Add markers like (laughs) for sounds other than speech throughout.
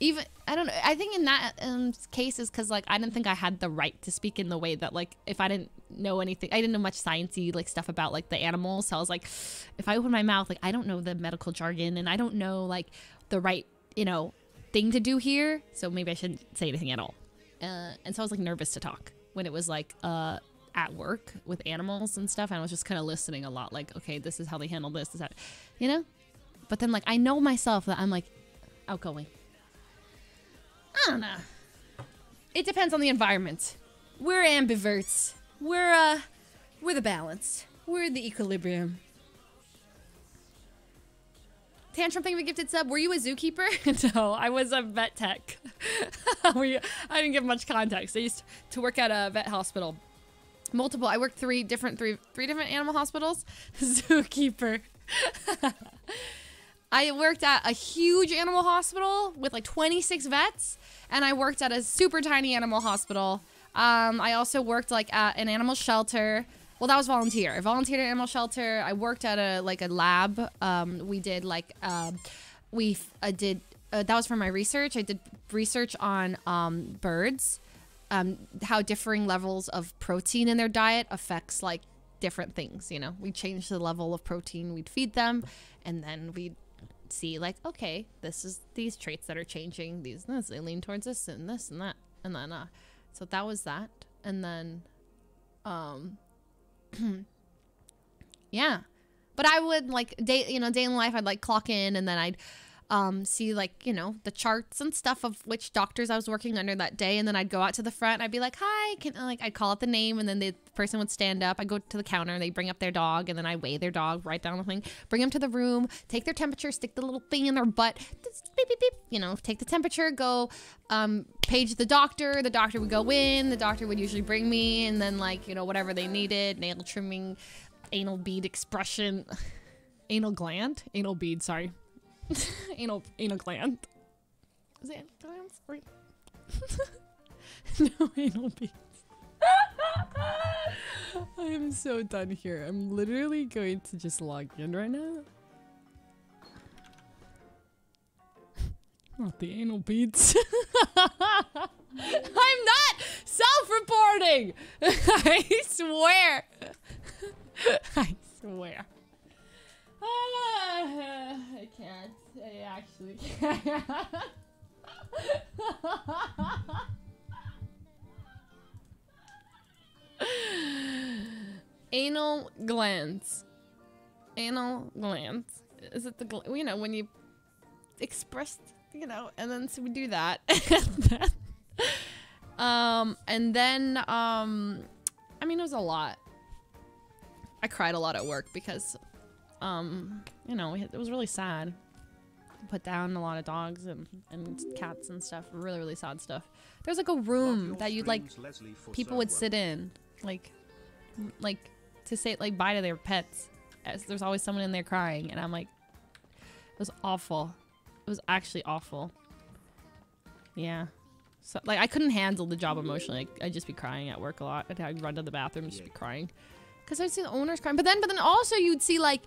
even I don't know. I think in that um, case is because like I didn't think I had the right to speak in the way that like if I didn't know anything, I didn't know much sciencey like stuff about like the animals. So I was like, if I open my mouth, like I don't know the medical jargon and I don't know like the right you know thing to do here. So maybe I shouldn't say anything at all. Uh, and so I was like nervous to talk when it was like uh at work with animals and stuff. And I was just kind of listening a lot, like okay, this is how they handle this, is that, you know. But then like I know myself that I'm like outgoing. I don't know. It depends on the environment. We're ambiverts. We're uh we're the balance. We're the equilibrium. Tantrum thing we gifted sub. Were you a zookeeper? (laughs) no, I was a vet tech. (laughs) we, I didn't give much context. I used to work at a vet hospital. Multiple. I worked three different three three different animal hospitals. (laughs) Zookeeper. I worked at a huge animal hospital with like 26 vets, and I worked at a super tiny animal hospital. Um, I also worked like at an animal shelter. Well, that was volunteer. I volunteered at an animal shelter. I worked at a like a lab. Um, we did like uh, we did uh, that was for my research. I did research on um, birds, um, how differing levels of protein in their diet affects like different things. You know, we changed the level of protein we'd feed them, and then we'd see like okay this is these traits that are changing these this they lean towards this and this and that and then uh so that was that. And then um (clears throat) yeah. But i would like day you know day in life i'd like clock in and then i'd um, see like you know the charts and stuff of which doctors I was working under that day, and then I'd go out to the front. I'd be like, "Hi," can like I'd call out the name, and then the person would stand up. I go to the counter, they bring up their dog, and then I weigh their dog, write down the thing, bring them to the room, take their temperature, stick the little thing in their butt, beep beep beep, you know, take the temperature, go um, page the doctor. The doctor would go in. The doctor would usually bring me, and then like you know whatever they needed, nail trimming, anal bead expression, (laughs) anal gland, anal bead. Sorry. (laughs) anal anal gland. Is it glands? Or... (laughs) no anal beads. (laughs) I am so done here. I'm literally going to just log in right now. Not the anal beads. I'm not self-reporting. I swear. I swear. (sighs) I can't. I actually can't. (laughs) Anal glands. Anal glands. Is it the gl you know when you express you know and then so we do that (laughs) um and then um I mean it was a lot. I cried a lot at work because um, you know, it was really sad. Put down a lot of dogs and, and cats and stuff. Really, really sad stuff. There's like a room that you'd like, people would sit in, like, like to say like bye to their pets. As there's always someone in there crying, and I'm like, it was awful. It was actually awful. Yeah. So like I couldn't handle the job emotionally. I'd just be crying at work a lot. I'd run to the bathroom and just be crying. Cause I'd see the owners crying. But then but then also you'd see like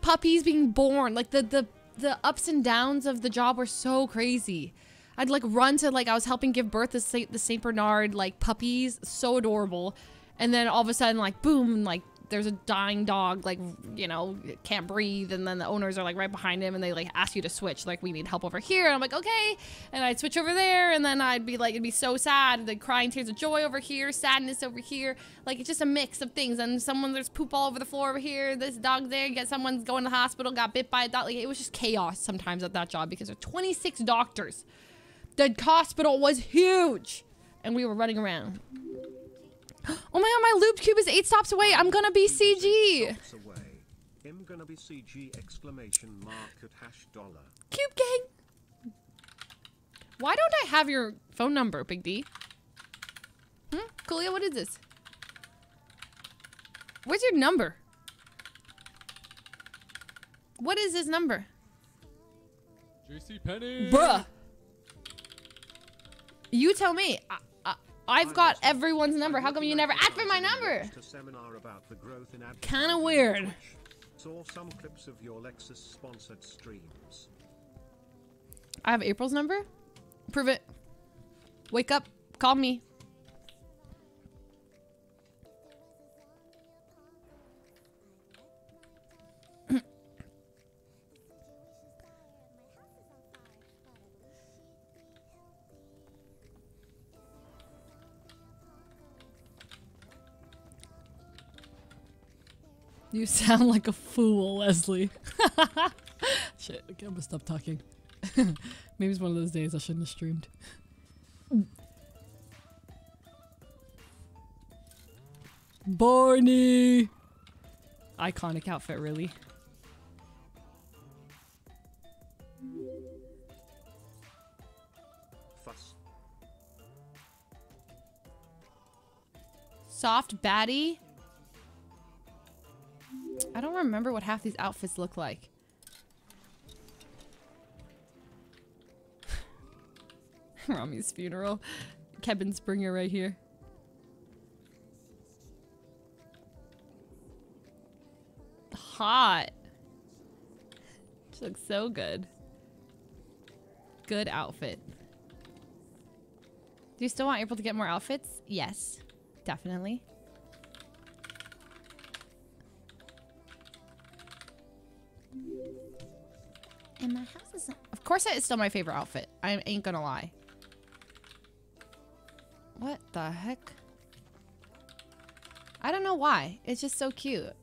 puppies being born. Like the the the ups and downs of the job were so crazy. I'd like run to like I was helping give birth to Saint, the Saint Bernard like puppies, so adorable, and then all of a sudden like boom, like there's a dying dog, like, you know, can't breathe. And then the owners are like right behind him and they like ask you to switch. Like, we need help over here. And I'm like, okay. And I'd switch over there. And then I'd be like, it'd be so sad. The crying tears of joy over here, sadness over here. Like, it's just a mix of things. And someone, there's poop all over the floor over here. This dog there. Get someone's going to the hospital, got bit by a dog. Like, it was just chaos sometimes at that job because there's 26 doctors. The hospital was huge. And we were running around. (gasps) Oh my god, my loop cube is eight stops away. I'm gonna be CG. I'm gonna be CG exclamation mark at hash dollar. Cube gang. Why don't I have your phone number, Big D? Hmm? Coolio, what is this? Where's your number? What is this number? JC Penney. Bruh. You tell me. I I've got everyone's number. How come you never asked for my number? Kind of weird. Saw some clips of your Lexus sponsored streams. I have April's number? Prove it. Wake up. Call me. You sound like a fool, Leslie. (laughs) Shit, okay, I'm gonna stop talking. (laughs) Maybe it's one of those days I shouldn't have streamed. Barney! Iconic outfit, really. Fuss. Soft baddie? I don't remember what half these outfits look like. (laughs) Ramee's funeral. Kevin Springer right here. Hot. She looks so good. Good outfit. Do you still want April to get more outfits? Yes, definitely. And house is. Of course, it's still my favorite outfit. I ain't gonna lie. What the heck? I don't know why. It's just so cute.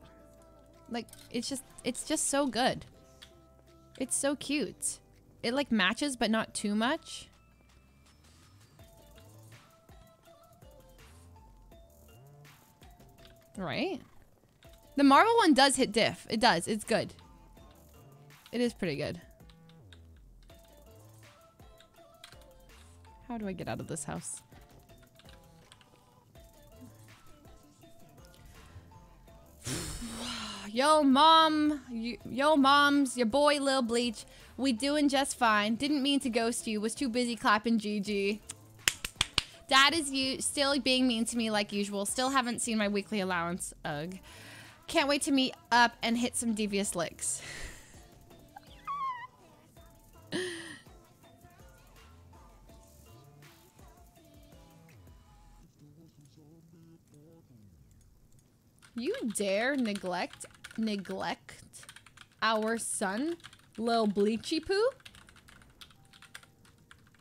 Like, it's just, it's just so good. It's so cute. It like matches, but not too much. Right? The Marvel one does hit diff. It does. It's good. It is pretty good. How do I get out of this house? (sighs) Yo, mom. Yo, moms. Your boy, Lil Bleach. We doing just fine. Didn't mean to ghost you. Was too busy clapping GG. Dad is you still being mean to me like usual. Still haven't seen my weekly allowance. Ugh. Can't wait to meet up and hit some devious licks. (laughs) You dare neglect neglect our son, Lil Bleachy Poo?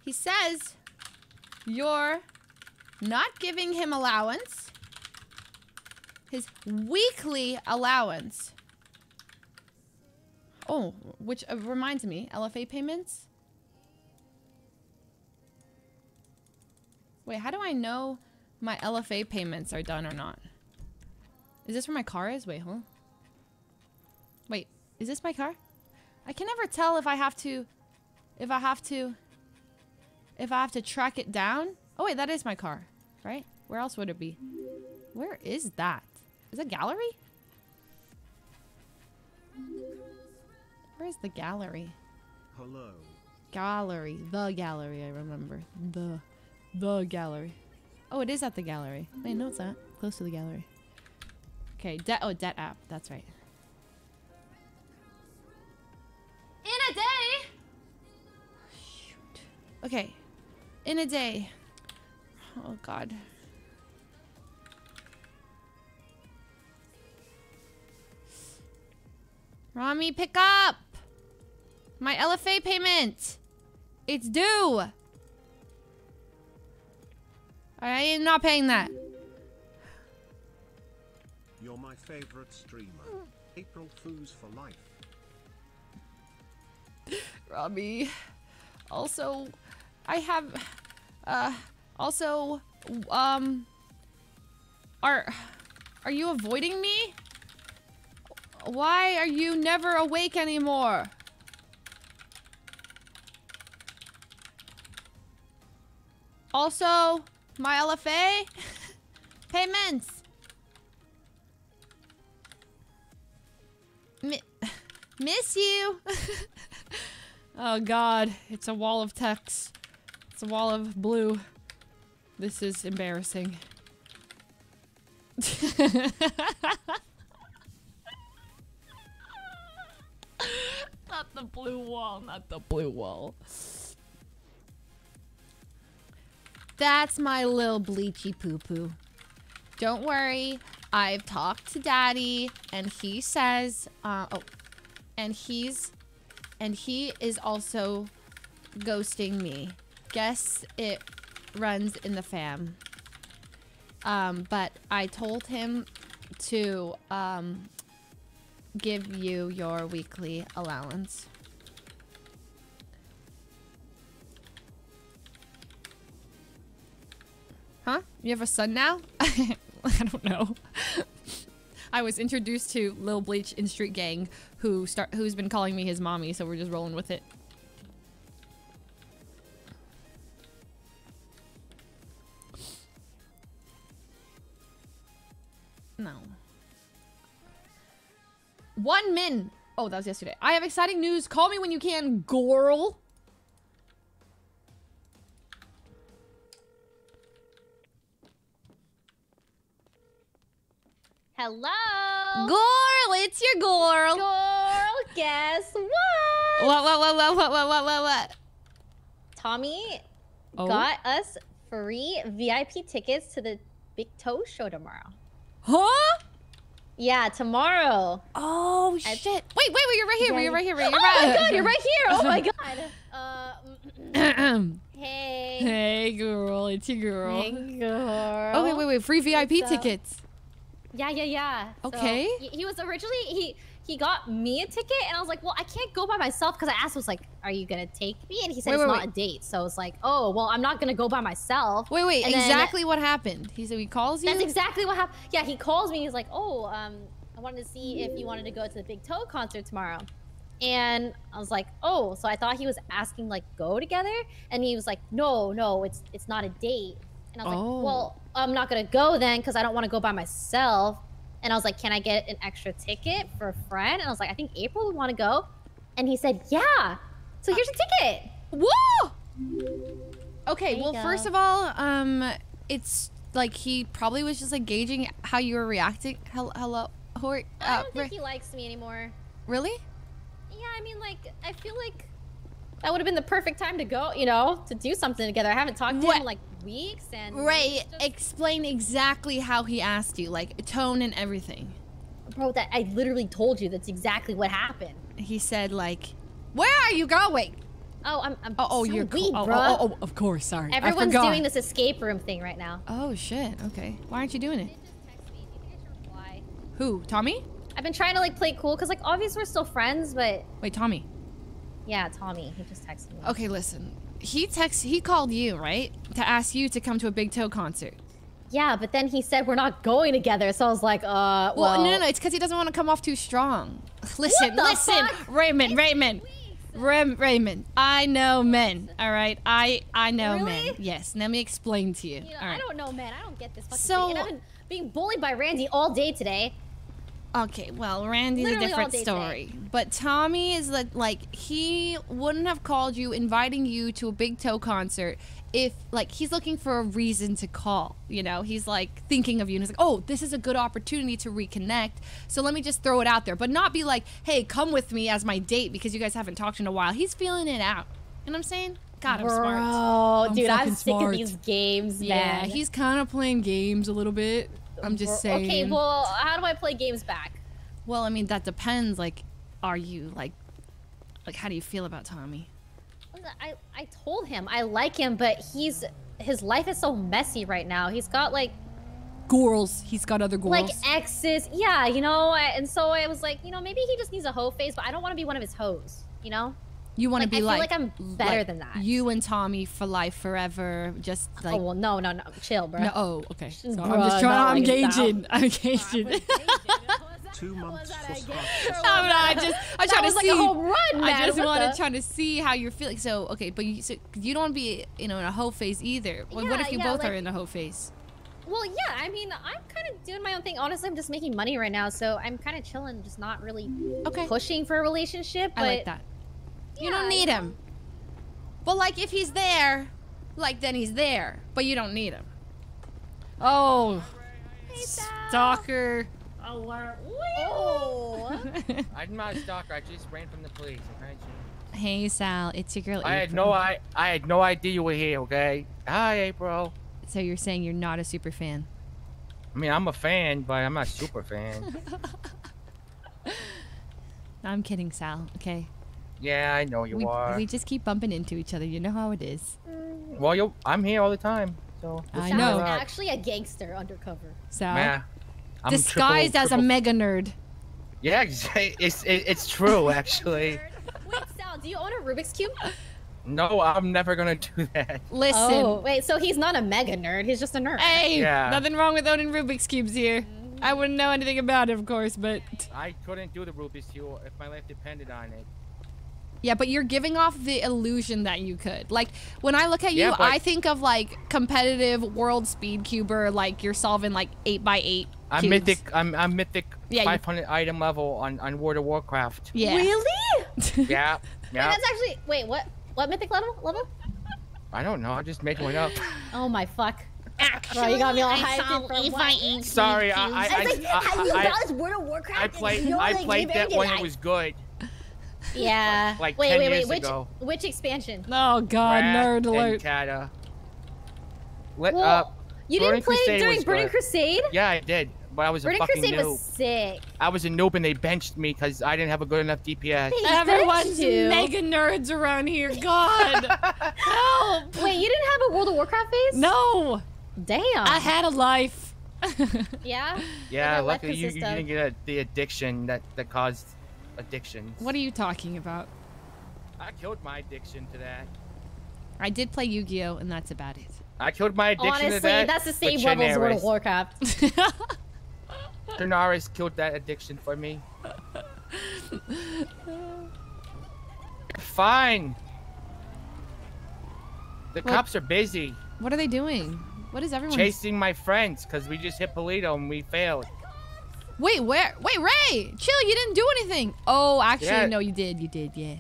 He says you're not giving him allowance. His weekly allowance. Oh, which uh, reminds me, LFA payments? Wait, how do I know my LFA payments are done or not? Is this where my car is? Wait, hold on. Wait, is this my car? I can never tell if I have to, if I have to, if I have to track it down. Oh wait, that is my car, right? Where else would it be? Where is that? Is it gallery? Where is the gallery? Hello. Gallery. The gallery, I remember. The, the gallery. Oh, it is at the gallery. Wait, no, it's not. Close to the gallery. Okay, debt. Oh, debt app. That's right. In a day. Shoot. Okay. In a day. Oh God. Ramee, pick up. My LFA payment. It's due. I am not paying that. Favorite streamer. April Fools for life. (laughs) Robbie. Also, I have, uh, also, um, are, are you avoiding me? Why are you never awake anymore? Also, my LFA (laughs) payments. Miss you. (laughs) oh god, it's a wall of text. It's a wall of blue. This is embarrassing. (laughs) not the blue wall, not the blue wall. That's my little bleachy poo poo. Don't worry. I've talked to daddy and he says, uh, oh, and he's, and he is also ghosting me. Guess it runs in the fam. Um, but I told him to, um, give you your weekly allowance. Huh? You have a son now? (laughs) I don't know. (laughs) I was introduced to Lil Bleach in Street Gang, who start who's been calling me his mommy, so we're just rolling with it. No. One min. Oh, that was yesterday. I have exciting news. Call me when you can, girl. Hello. Girl, it's your girl. Girl, guess what? What, what, what, what, what, what, what, what, what? Tommy Oh? got us free VIP tickets to the Big Toe show tomorrow. Huh? Yeah, tomorrow. Oh, I- shit. Wait, wait, wait, you're right here. Yeah. You're right here. You're oh right my god, you're right here. Oh my god. Uh, (clears throat) hey. hey, girl, it's your girl. Hey, girl. Oh, wait, wait, wait. Free VIP What's tickets. Yeah, yeah, yeah. So, Okay. he, he was originally he he got me a ticket, and I was like, well, I can't go by myself because I asked, was like, are you gonna take me? And he said Wait, it's wait, not wait. a date. So it's like, oh, well, I'm not gonna go by myself. Wait, wait. And then- exactly what happened. He said he calls you. That's exactly what happened. Yeah, he calls me. He's like, "Oh, um, I wanted to see if you wanted to go to the Big Toe concert tomorrow." And I was like, "Oh," so I thought he was asking like go together, and he was like, "No, no, it's it's not a date." And I was Oh. like, "Well, I'm not gonna go then because I don't want to go by myself." And I was like, "Can I get an extra ticket for a friend?" And I was like, "I think April would want to go," and he said, "Yeah." So here's a ticket. Whoa! Okay, well, go. first of all, um, it's like he probably was just like gauging how you were reacting. Hello, hello, Hor- I uh, don't re- think he likes me anymore. really? Yeah, I mean, like, I feel like that would have been the perfect time to go, you know, to do something together. I haven't talked to What- him in like weeks, and Ray, just- Explain exactly how he asked you, like tone and everything. bro, that I literally told you that's exactly what happened. He said like, "Where are you going?" Oh, I'm, I'm Oh, oh, so you're weak, oh, bro. oh, oh, oh, of course. Sorry, Everyone's forgot. doing this escape room thing right now. Oh shit. Okay. Why aren't you doing it? They just text me. Do you think I should reply? Who? Tommy? I've been trying to like play cool because like obviously we're still friends, but Wait, Tommy. Yeah, Tommy, he just texted me. Okay, listen. He text. He called you right to ask you to come to a Big Toe concert. Yeah, but then he said we're not going together, so I was like, uh, well, Well, no, no, no. It's because he doesn't want to come off too strong. Listen, listen, fuck? Raymond, It's Raymond. Ram, Raymond. I know men. All right, I I know Really? men. Yes. Let me explain to you. You know, I don't know, man. I don't get this fucking So- thing. And I've been being bullied by Randy all day today. Okay, well, Randy's Literally a different day story. But Tommy is like, like he wouldn't have called you, inviting you to a Big Toe concert if, like, he's looking for a reason to call. You know, he's like thinking of you, and he's like, oh, this is a good opportunity to reconnect. So let me just throw it out there, but not be like, hey, come with me as my date because you guys haven't talked in a while. He's feeling it out. You know what I'm saying? God, I'm Bro, smart. Oh, dude, I'm sick smart. of these games, Yeah, man. he's kind of playing games a little bit. I'm just saying. Okay, well, how do I play games back? Well, I mean, that depends. Like, are you like, like, how do you feel about Tommy? I I told him I like him, but he's his life is so messy right now. He's got like Girls, he's got other girls. like exes, yeah, you know. And so I was like, you know, maybe he just needs a hoe face, but I don't want to be one of his hoes, you know. You want to like, be I feel like, like I'm better than that. You and Tommy for life, forever. Just oh, like, oh well, no, no, no, chill, bro. no. Oh, okay. So I'm just trying. not I'm like gauging. (laughs) I'm gauging. Two months (laughs) was hot. No, no, I just, I'm That trying was to like see. a home run, man. I just What want to try to see how you're feeling. So, okay, but you, so you don't want to be, you know, in a hoe phase either. What what if you yeah, both are in a hoe phase? Well, yeah, I mean, I'm kind of doing my own thing. Honestly, I'm just making money right now, so I'm kind of chilling, just not really Okay, pushing for a relationship. But I like that. You don't need you him. But like if he's there, like then he's there. But you don't need him. Oh, stalker. Oh, I'm not a stalker. I just ran from the police. I'm trying to Hey Sal, it's your girl. I had April. no I I had no idea you were here. Okay. Hi, April. So you're saying you're not a super fan? I mean, I'm a fan, but I'm not a super fan. (laughs) I'm kidding, Sal. Okay. Yeah, I know you we, are. we just keep bumping into each other. You know how it is. Mm. Well, you I'm here all the time, so. I know. is actually a gangster undercover. So. Yeah. I'm disguised triple- as a mega nerd. Yeah, (laughs) it's it's, it's true (laughs) actually. Wait, Sal, do you own a Rubik's Cube? No, I'm never gonna do that. Listen. Oh, wait, so he's not a mega nerd. He's just a nerd. Hey, Yeah. nothing wrong with owning Rubik's cubes here. I wouldn't know anything about it, of course, but I couldn't do the Rubik's Cube if my life depended on it. Yeah, but you're giving off the illusion that you could. Like when I look at you, Yeah, I think of like competitive world speed cuber, like you're solving like eight by eight. I'm cubes. mythic. I'm I'm mythic. Yeah, you- 500 item level on on World of Warcraft. Yeah. Really? (laughs) Yeah. Wait, that's actually wait, what? What mythic level? Level? I don't know. I just made one up. (gasps) Oh my fuck. Bro, you got me all hyped in for what? Sorry, I I I was I, like, have I, you I, guys World of Warcraft? I played I played that it when it was good. (laughs) Yeah. like wait, 10 wait, wait. years Which ago. which expansion? Oh god, Rat nerd and alert. Kata. Let Well, up. You Burning didn't play Crusade it during Burning good. Crusade? Yeah, I did. But I was Burning a fucking Crusade noob. was sick. I was a noob and they benched me because I didn't have a good enough DPS. They Everyone's benched you. mega nerds around here. God, (laughs) help! Wait, you didn't have a World of Warcraft phase? No, Damn. I had a life. (laughs) yeah. Yeah, that luckily you, you didn't get a, the addiction that, that caused addictions. what are you talking about? I killed my addiction to that. I did play Yu-Gi-Oh, and that's about it. I killed my addiction Honestly, to that. Honestly, that's the same with level as World of Chernarus. Warcraft. (laughs) Chernarus killed that addiction for me. Fine. The Well- cops are busy What are they doing? What is everyone? chasing my friends because we just hit Paleto and we failed. Wait, where? Wait, Ray, chill. You didn't do anything. Oh, actually, Yeah. no, you did. You did. Yeah.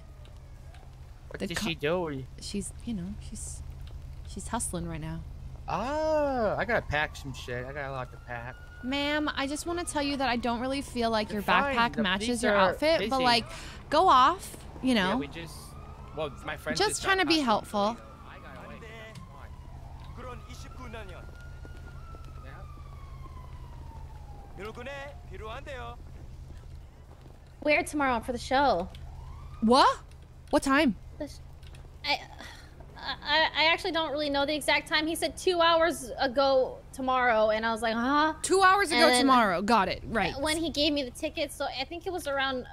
What The did she do? She's, you know, she's, she's hustling right now. Oh, I gotta pack some shit. I got a lot to pack. Ma'am, I just want to tell you that I don't really feel like your Fine, backpack the matches your outfit, but like, go off. You Yeah, know. we just. Well, my friends Just trying to be helpful. Where tomorrow for the show? what? What time? I, I, I actually don't really know the exact time. He said two hours ago tomorrow, and I was like, huh? Two hours ago And then- tomorrow. Got it. Right. When he gave me the tickets, so I think it was around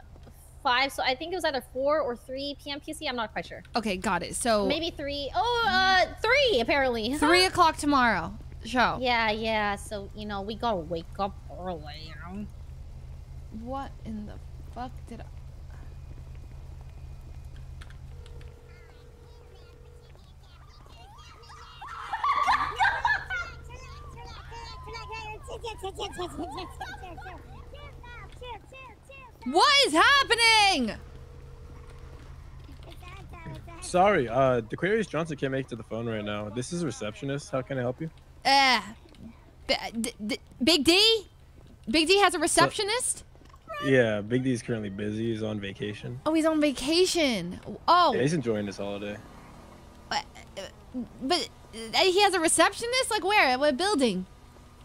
five. So I think it was either four or three p.m. PC. I'm not quite sure. okay, got it. So Maybe three. Oh, uh, three apparently. three (laughs) o'clock tomorrow. Show. Yeah, yeah. So you know, we gotta wake up early. You know? What in the fuck did I? What is happening? Sorry, uh, Aquarius Johnson can't make it to the phone right now. This is a receptionist. How can I help you? Uh, B- D- D- Big D? Big D has a receptionist? Yeah, Big D's currently busy. He's on vacation. oh, he's on vacation. Oh, Yeah, he's enjoying this holiday. but uh, he has a receptionist? Like where? What building?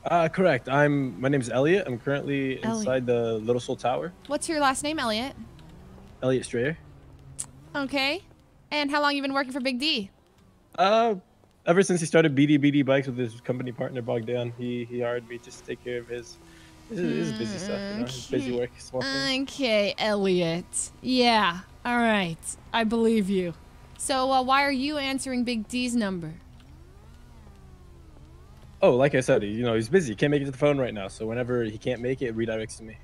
Uh, correct. I'm. My name's Elliot. I'm currently Elliot. inside the Little Seoul Tower. What's your last name, Elliot? Elliot Strayer. Okay. And how long you been working for Big D? Uh, ever since he started BD BD bikes with his company partner Bogdan, he he hired me to take care of his his, his busy stuff. You know, his busy work. Okay, Elliot. Yeah. All right. I believe you. So, uh, why are you answering Big D's number? Oh, like I said, you know, he's busy. He can't make it to the phone right now. So whenever he can't make it, it redirects to me.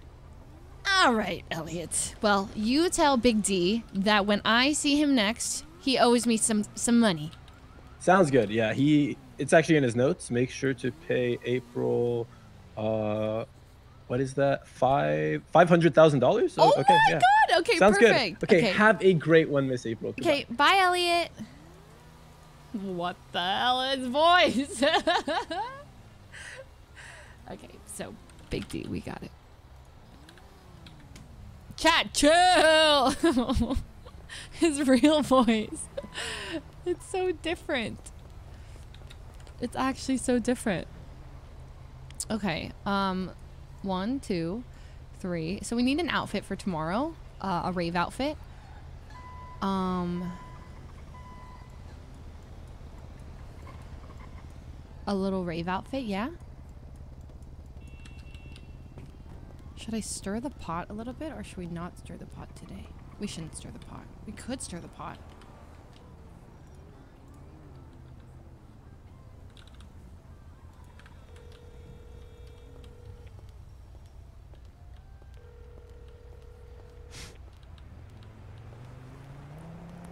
All right, Elliot. Well, you tell Big D that when I see him next, he owes me some some money. Sounds good. Yeah, he. It's actually in his notes. Make sure to pay April. Uh, what is that? Five five hundred thousand dollars. Oh okay, my yeah. God! Okay, Sounds perfect. good. Okay, have a great one, Miss April. Goodbye. Okay, bye, Elliot. What the hell is voice? (laughs) okay, so Big D, we got it. Chat, chill. (laughs) his real voice. It's so different. It's actually so different. Okay. Um, one, two, three. So we need an outfit for tomorrow. Uh, a rave outfit. Um. A little rave outfit, yeah. Should I stir the pot a little bit or should we not stir the pot today? We shouldn't stir the pot. We could stir the pot.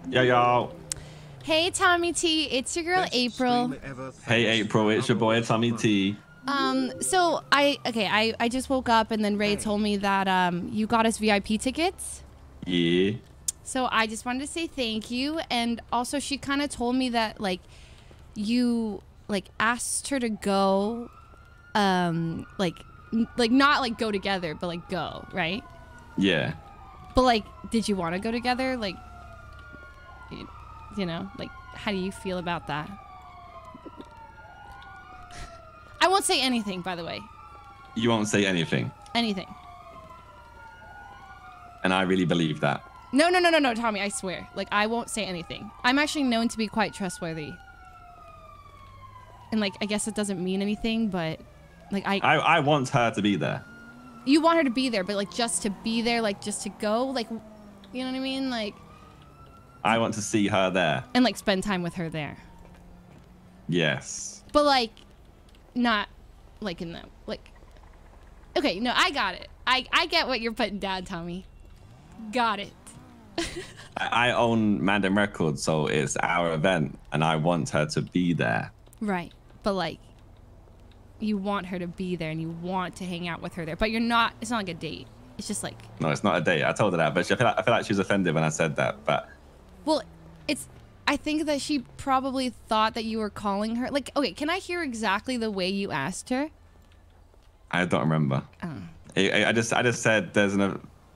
Yo, yo. Hey, Tommy T. It's your girl, Best April. Hey, April. It's your boy, Tommy T. Um, so I okay, I I just woke up and then Ray told me that um you got us VIP tickets. Yeah. So I just wanted to say thank you and also she kind of told me that like you like asked her to go um like like not like go together but like go, right? Yeah. But like did you want to go together like you, know, like how do you feel about that? I won't say anything by the way. You won't say anything. Anything. And I really believe that. No, no, no, no, no, Tommy, I swear. Like, I won't say anything. I'm actually known to be quite trustworthy. And, like, I guess it doesn't mean anything, but, like, I. I, I want her to be there. you want her to be there, but, like, just to be there, like, just to go, like, you know what I mean? Like, I want to see her there. and, like, spend time with her there. Yes. But, like, not, like, in the, like. Okay, no, I got it. I, I get what you're putting down, Tommy. Got it. (laughs) I, I own Mandem Records, so it's our event, and I want her to be there. Right. But like you want her to be there and you want to hang out with her there. But you're not it's not like a date. It's just like No, it's not a date. I told her that, but she, I, feel like, I feel like she was offended when I said that. But well, it's I think that she probably thought that you were calling her. Like, okay, can I hear exactly the way you asked her? I don't remember. Oh. I, I- just I just said there's an.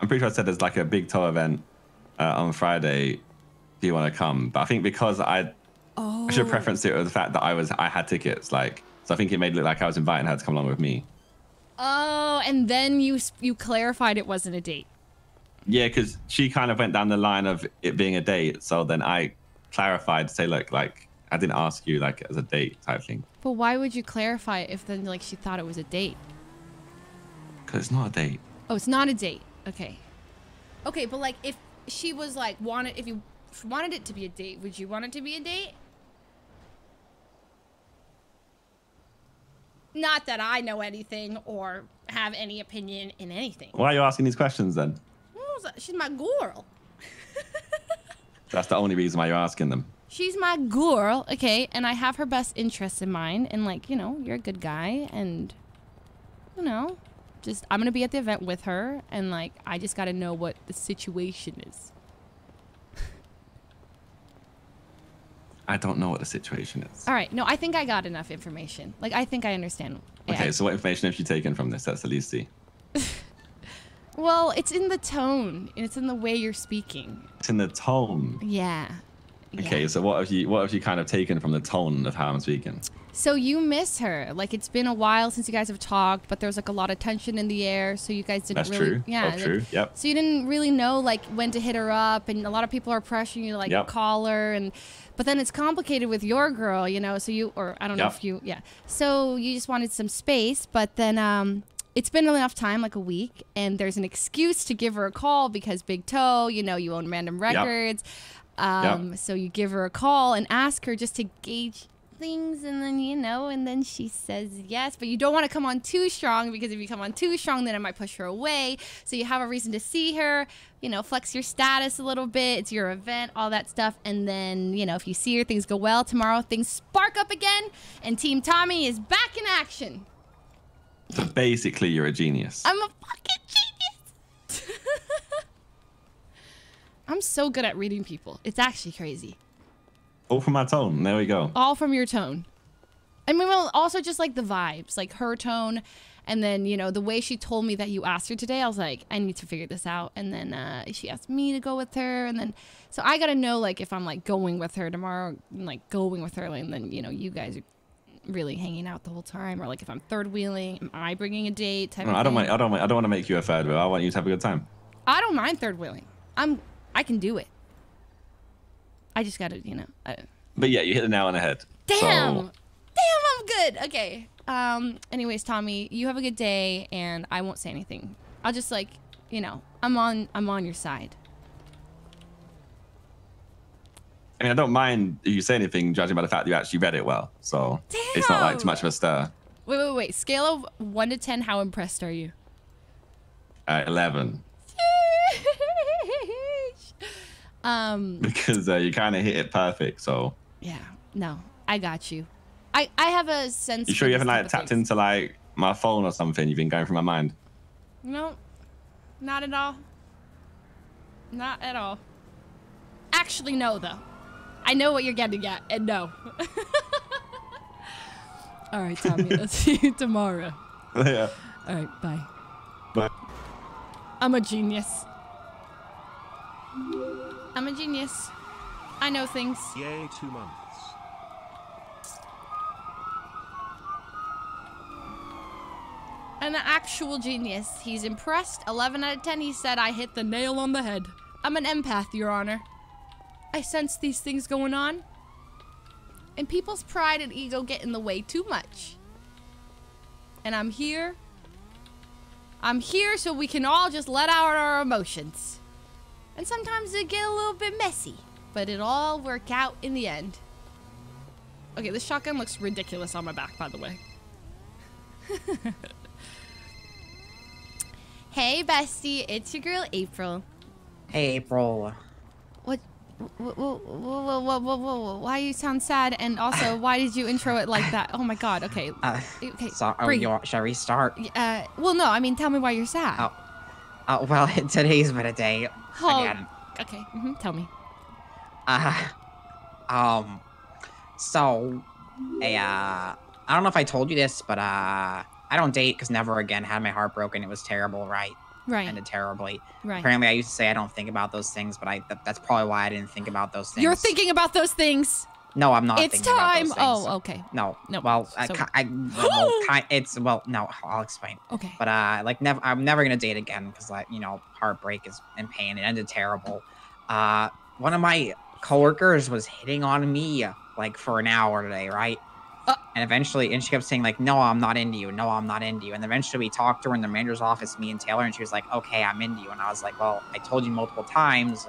I'm pretty sure I said there's like a big toe event uh, on Friday. Do you want to come? But I think because I Oh. I should have preferenced it with the fact that I was I had tickets. Like so, I think it made it look like I was inviting her to come along with me. Oh, and then you you clarified it wasn't a date. Yeah, because she kind of went down the line of it being a date. So then I clarified to say, look, like I didn't ask you like as a date type thing But why would you clarify it if then like she thought it was a date? because it's not a date. Oh, it's not a date. Okay. Okay, but like if she was like wanted if you wanted it to be a date, would you want it to be a date? Not that I know anything or have any opinion in anything. Why are you asking these questions then? She's my girl. (laughs) That's the only reason why you're asking them. She's my girl, okay, and I have her best interests in mind. And like, you know, you're a good guy, and you know, just I'm gonna be at the event with her, and like, I just gotta know what the situation is. (laughs) I don't know what the situation is. All right, no, I think I got enough information. Like, I think I understand. Okay, so what information have you taken from this? That's the least. (laughs) Well, it's in the tone, and it's in the way you're speaking. It's in the tone. Yeah. Okay, Yeah. so what have you what have you kind of taken from the tone of how I'm speaking? So you miss her. Like it's been a while since you guys have talked, but there's like a lot of tension in the air. So you guys didn't That's really, true. yeah, Oh, like- true. Yep. So you didn't really know like when to hit her up, and a lot of people are pressuring you to like Yep. call her, and but then it's complicated with your girl, you know. So you or I don't know if you, yeah. So you just wanted some space, but then um, it's been enough time, like a week, and there's an excuse to give her a call because Big Toe, you know, you own Mandem Records. Um, So you give her a call and ask her just to gauge things, and then you know, and then she says yes. But you don't want to come on too strong because if you come on too strong, then it might push her away. So you have a reason to see her, you know, flex your status a little bit. It's your event, all that stuff, and then you know, if you see her, things go well. Tomorrow, things spark up again, and Team Tommy is back in action. So basically, you're a genius. I'm a fucking genius. (laughs) I'm so good at reading people. It's actually crazy. All from my tone. There we go. All from your tone. I mean, well, also just like the vibes, like her tone, And then, you know, the way she told me that you asked her today, I was like, I need to figure this out. And then uh, she asked me to go with her. And then, so I got to know, like, if I'm, like, going with her tomorrow, and, like, going with her, and then, you know, you guys are really hanging out the whole time. Or, like, if I'm third wheeling, am I bringing a date? Type No, I don't mind. I don't. mind- I don't want to make you a third wheel. I want you to have a good time. I don't mind third wheeling. I'm, I can do it. I just got to, you know, I, But yeah, you hit the nail on the head. Damn. So, Damn, I'm good. Okay. Um anyways, Tommy, you have a good day and I won't say anything. I'll just like, you know, I'm on I'm on your side. I mean, I don't mind you say anything, judging by the fact that you actually read it well. So it's not like too much of a stir. Wait, wait, wait. Scale of 1 to 10, how impressed are you? Uh, Eleven, (laughs) um because uh, you kind of hit it perfect. So yeah. No. I got you. I I have a sense you sure you haven't like tapped things. into like my phone or something? You've been going through my mind. No. Not at all. Not at all. Actually, no, though. I know what you're getting at, and no. (laughs) all right, Tommy. (laughs) I'll see you tomorrow. yeah. All right, bye. But I'm a genius. I'm a genius. I know things. Yay, two months. An actual genius. He's impressed. 11 out of 10. He said I hit the nail on the head. I'm an empath, Your Honor. I sense these things going on. And people's pride and ego get in the way too much. And I'm here. I'm here so we can all just let out our emotions. And sometimes it get a little bit messy, but it all work out in the end. Okay, this shotgun looks ridiculous on my back, by the way. (laughs) Hey, bestie, it's your girl April. Hey, April. What? Whoa, whoa, whoa, whoa, whoa, whoa, Why you sound sad? And also, why did you intro it like that? Oh my god. Okay. Uh, okay. so, oh, you shall we start? Uh, well, no. I mean, tell me why you're sad. Oh. Uh, well, (laughs) today's been a day Oh, again. Okay. hmm Tell me. Uh, (laughs) um, so, a, uh, I don't know if I told you this, but, uh, I don't date because never again had my heart broken. It was terrible, right? Right. Ended terribly. Right. Apparently, I used to say I don't think about those things, but I th- that's probably why I didn't think about those things. You're thinking about those things. No, I'm not. it's thinking about time. those. Oh, okay. No. No, Well, I, so- ki- I well, (gasps) it's well, no. I'll explain. Okay. But uh, like never, I'm never gonna date again because like you know, heartbreak is and pain. It ended terrible. Uh, one of my coworkers was hitting on me like for an hour today, right? Uh. and eventually, and she kept saying like, "No, I'm not into you. No, I'm not into you." And eventually, we talked to her in the manager's office, me and Taylor, and she was like, "Okay, I'm into you." And I was like, "Well, I told you multiple times."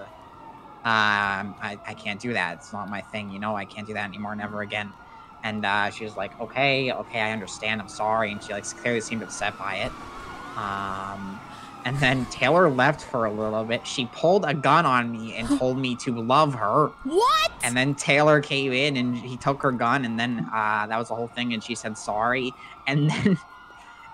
Um, I, I can't do that. It's not my thing. You know, I can't do that anymore. Never again. And uh, she was like, okay, okay, I understand. I'm sorry. And she like clearly seemed upset by it. Um, and then Taylor left for a little bit. She pulled a gun on me and (gasps) told me to love her. What? And then Taylor came in and he took her gun. And then uh, that was the whole thing. And she said sorry. And then. (laughs)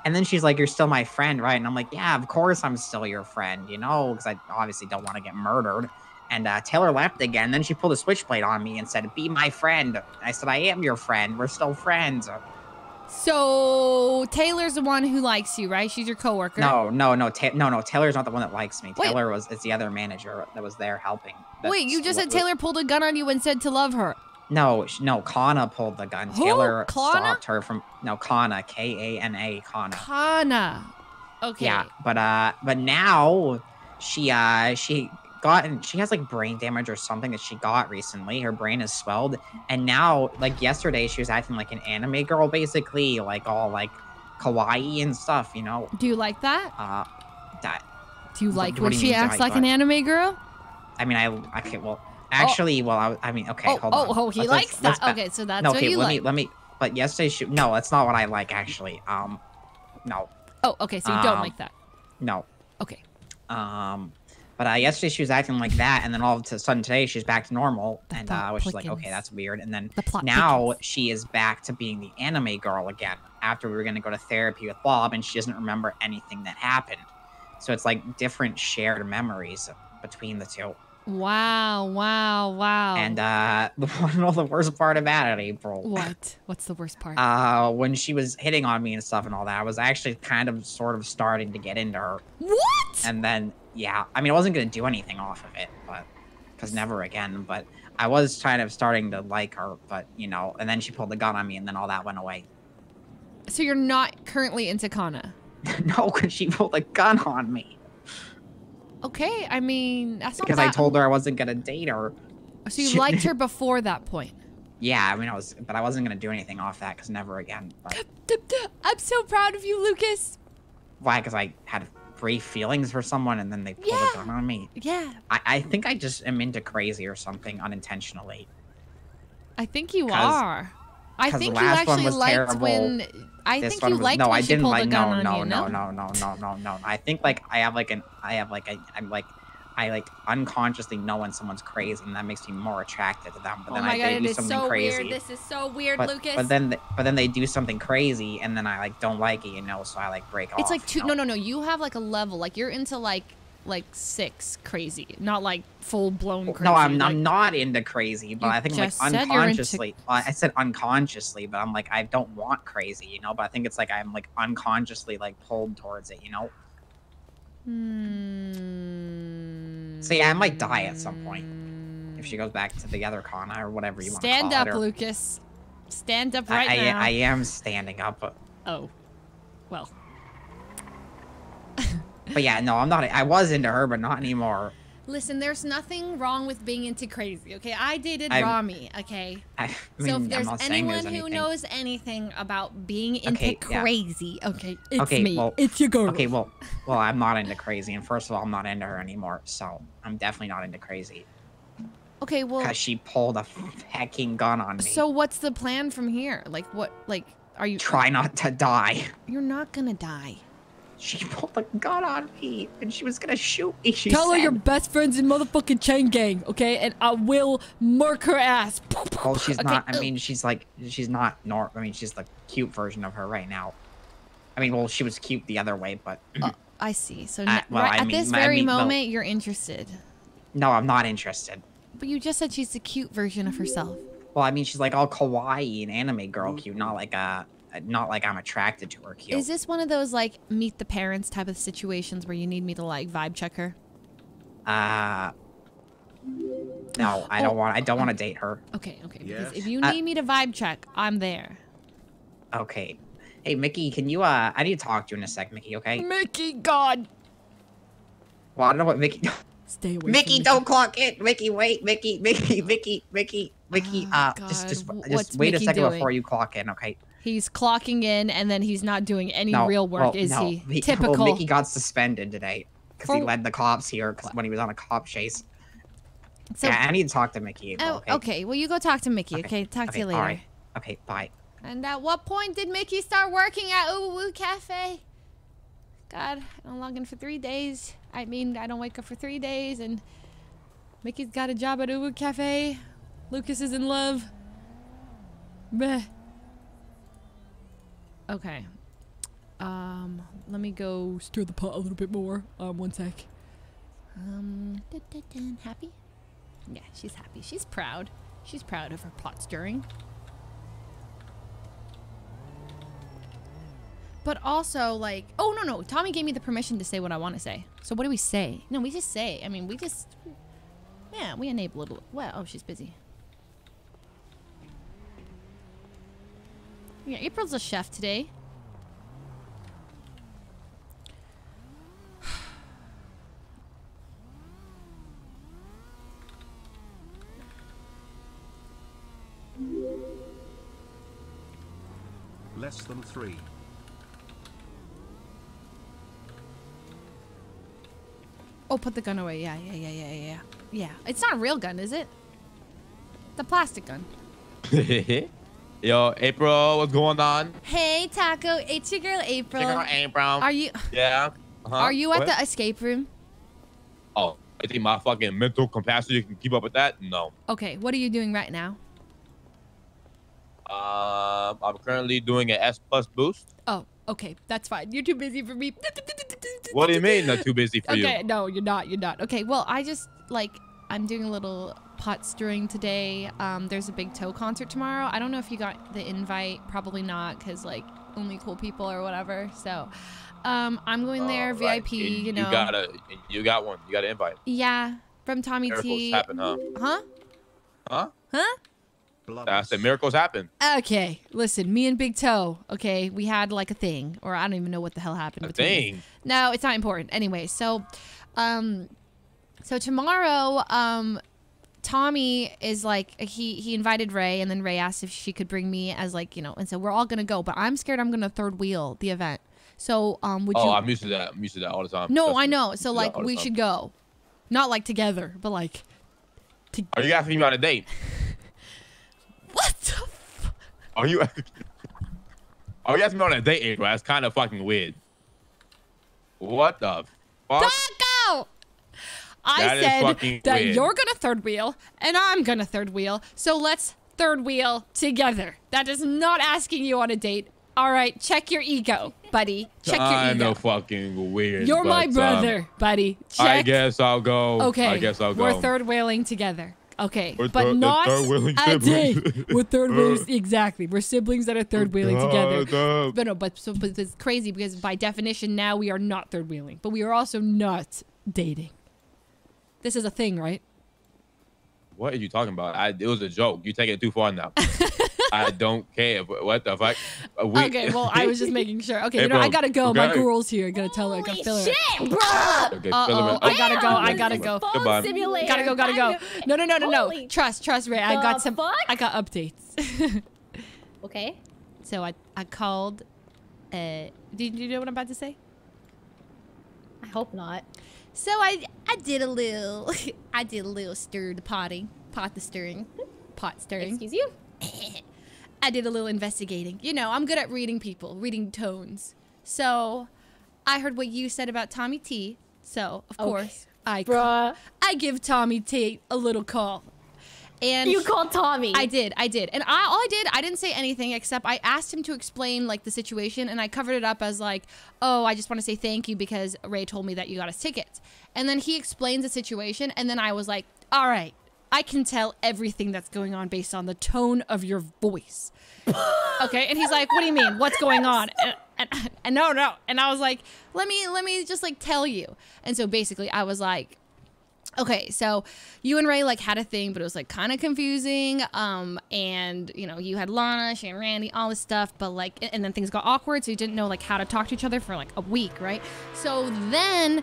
And then she's like, "You're still my friend, right?" And I'm like, "Yeah, of course I'm still your friend, you know, because I obviously don't want to get murdered." And uh, Taylor left again. Then she pulled a switchblade on me and said, "Be my friend." I said, "I am your friend. We're still friends." So Taylor's the one who likes you, right? She's your coworker. No, no, no, Ta- no, no. Taylor's not the one that likes me. Wait. Taylor was it's the other manager that was there helping. Wait, you That's just said Taylor pulled a gun on you and said to love her. No, no. Kana pulled the gun. Who? Taylor Kana? stopped her from. No, Kana. K A N A. Kana. Kana. Okay. Yeah, but uh, but now she uh she got she has like brain damage or something that she got recently. Her brain is swelled, and now like yesterday she was acting like an anime girl, basically, like all like kawaii and stuff. You know, Do you like that? uh, that Do you like what when you she mean, acts like an anime girl? I mean, I okay, well, actually, well, I, I mean, okay, oh, hold oh, on. oh, he Let's- likes let's that. ba- okay, so that's no, what okay, you let like. me let me. But yesterday she no, that's not what I like actually. Um, no, Oh, okay, so you don't Um, like that. no. Okay. Um, but uh, yesterday she was acting like that, and then all of a sudden today she's back to normal, The and uh, I was just like, okay, that's weird. And then The now she is back to being the anime girl again. After we were gonna go to therapy with Bob, and she doesn't remember anything that happened. So it's like different shared memories between the two. Wow, wow, wow. And uh, (laughs) the one of the worst part about it, April. what? What's the worst part? Uh, when she was hitting on me and stuff and all that, I was actually kind of sort of starting to get into her. what? And then, yeah, I mean, I wasn't gonna do anything off of it, but because never again. But I was kind of starting to like her, but you know, and then she pulled the gun on me, and then all that went away. So you're not currently into Kana? (laughs) no, because she pulled a gun on me Okay, I mean that's because I told her I wasn't gonna date her. So you she- liked (laughs) her before that point. Yeah, I mean, I was, but I wasn't gonna do anything off that because never again. But (laughs) I'm so proud of you, Lucas. why? Because I had brief feelings for someone, and then they pulled Yeah. a gun on me. Yeah, I, I think I just am into crazy or something unintentionally. I think you are. I the think you actually liked terrible. when. I this think you was liked no, when I she didn't pulled like a gun no, on no, you. no, no, no, no, no, no. I think like I have like an I have like a I'm like I like unconsciously know when someone's crazy, and that makes me more attracted to them. But Oh then I god, they do is something so crazy. weird. This is so weird, but, Lucas. but then th- but then they do something crazy, and then I like don't like it, you know. So I like break off. it's like two. you No, know? no, no. You have like a level. Like you're into like like six crazy, not like full blown crazy. No, I'm, like, I'm not into crazy, but I think like said into- unconsciously. I said unconsciously, but I'm like I don't want crazy, you know. But I think it's like I'm like unconsciously like pulled towards it, you know. Hmm. So yeah, I might die at some point if she goes back to the other con or whatever you want to Stand call up, it. or- Lucas. Stand up right I, now. I am standing up, oh, well. but yeah, no, I'm not. I was into her, but not anymore. Listen, there's nothing wrong with being into crazy. Okay, I dated I'm- Ramee. Okay, I, I so mean, if I'm there's anyone there's who knows anything about being into Okay, yeah. crazy, okay, it's Okay, me. well- it's your girl. Okay, well, well, I'm not into crazy, and first of all, I'm not into her anymore, so I'm definitely not into crazy Okay, well, because she pulled a fucking gun on me. so what's the plan from here? Like, what? Like, are you try not to die. You're not gonna die. She pulled a gun on me, and she was gonna shoot me. She Tell her said. you're best friends in motherfucking chain gang, okay? And I will murk her ass. Well, she's Okay, not. I mean, she's like, she's not nor. I mean, she's the cute version of her right now. I mean, well, she was cute the other way, but I see. So Uh, well, right I at mean- this I very mean, well- moment, you're interested. no, I'm not interested. But you just said she's the cute version of herself. Well, I mean, she's like all kawaii and anime girl cute, not like uh, not like I'm attracted to her cute. Is this one of those like meet the parents type of situations where you need me to like vibe check her? Uh, no, I don't Oh, want. I don't want to date her. Okay, okay. Because if you Uh, need me to vibe check, I'm there. Okay. Hey, Mickey, can you? Uh, I need to talk to you in a sec, Mickey. Okay. Mickey, God, Well, I don't know what Mickey. (laughs) stay away. Mickey, from don't clock it. Mickey, wait. Mickey, Mickey, Mickey, Mickey, Mickey. Oh, Uh, just, God, just, wh- just what's wait Mickey a second doing? before you clock in, okay? He's clocking in and then he's not doing any No, real work, well, is no. (laughs) he? Well, Typical. Mickey got suspended today because he led the cops here when he was on a cop chase. So, yeah, I need to talk to Mickey. oh, okay. okay. Well, you go talk to Mickey. Okay. Okay, Talk to you later. all right. Okay, bye. And at what point did Mickey start working at UwU Cafe? God, I don't log in for three days. I mean, I don't wake up for three days, and Mickey's got a job at UwU Cafe. Lucas is in love. Bleh. Okay. Um, let me go stir the pot a little bit more. Um, one sec. Um, dun, dun, dun. happy? Yeah, she's happy. She's proud. She's proud of her pot stirring. But also, like, oh no, no, Tommy gave me the permission to say what I want to say. So what do we say? No, we just say. I mean, we just, yeah, we enable it. Well, oh, she's busy. Yeah, April's a chef today. Less than three. Oh, put the gun away. Yeah, yeah, yeah, yeah, yeah, yeah. Yeah, it's not a real gun, is it? The plastic gun. (laughs) Yo, April, what's going on? Hey, Taco, it's your girl April. Check out April. Are you Yeah. Uh-huh. are you at What? the escape room? Oh, I think my fucking mental capacity can keep up with that? No. Okay, what are you doing right now? Um, I'm currently doing an S plus boost. Oh, okay, that's fine. You're too busy for me. What do you mean? Not too busy for (laughs) Okay, you? no, you're not. You're not. Okay, well, I just like I'm doing a little pot stirring today. Um, there's a big toe concert tomorrow. I don't know if you got the invite. Probably not, because like only cool people or whatever. So, um, I'm going there Oh, right. VIP. And You know. You got a, you got one. You got an invite. Yeah, from Tommy Miracles T. happen, huh? Huh? Huh? Huh? I said miracles happen. Okay, listen, me and Big Toe, okay, we had like a thing, or I don't even know what the hell happened. A between thing? No, it's not important. Anyway, so, um, so tomorrow, um, Tommy is like he he invited Ray, and then Ray asked if she could bring me as like you know, and so we're all gonna go, but I'm scared I'm gonna third wheel the event. So, um, would oh, you? Oh, I'm used to that. I'm used to that all the time. no, Trust I know. So like we should go, not like together, but like. Are you asking me on a date? (laughs) What the Are you? (laughs) Are you asking me on a date, April? That's kind of fucking weird. What the fuck? Taco! I That said that weird. you're gonna third wheel and I'm gonna third wheel. So let's third wheel together. That is not asking you on a date. All right, check your ego, buddy. Check your Kind ego. of fucking weird. You're my but, um, brother, buddy. Check. I guess I'll go. Okay. I guess I'll go. We're third wheeling together. Okay, We're but not wheeling a date. We're third (laughs) wheelers. exactly. We're siblings that are third (laughs) wheeling together. But no, but so but it's crazy because by definition now we are not third wheeling, but we are also not dating. This is a thing, right? What are you talking about? I, it was a joke. You take it too far now. (laughs) I don't care. What the fuck? We- okay, well I was just making sure. Okay, Hey, you know I gotta go. you My girl's here. I gotta tell her. I gotta fill her. Shit, bro! Okay, Uh fill him oh. I gotta go. I gotta go. Goodbye. Simulator. Gotta go. Gotta go. No, no, no, no, no. Holy- Trust, trust, Ray. I got some. fuck? I got updates. (laughs) Okay. so I I called. Uh, did you know what I'm about to say? I hope not. So I I did a little (laughs) I did a little stir the potting pot the stirring pot stirring. Excuse you? (laughs) I did a little investigating. You know, I'm good at reading people, reading tones. So I heard what you said about Tommy T. So of Okay. course I Bruh. I give Tommy T a little call. And You called Tommy. I did, I did. And I all I did, I didn't say anything except I asked him to explain like the situation and I covered it up as like, "Oh, I just want to say thank you because Ray told me that you got us tickets." And then he explains the situation and then I was like, "All right, I can tell everything that's going on based on the tone of your voice." (laughs) okay, and he's like, "What do you mean? What's going on?" (laughs) And, and, and no, no. And I was like, "Let me let me just like tell you." And so basically, I was like, Okay, so you and Ray like had a thing, but it was like kind of confusing. Um, and you know, you had Lana, she and Randy, all this stuff, but like, and then things got awkward, so you didn't know like how to talk to each other for like a week, right? So then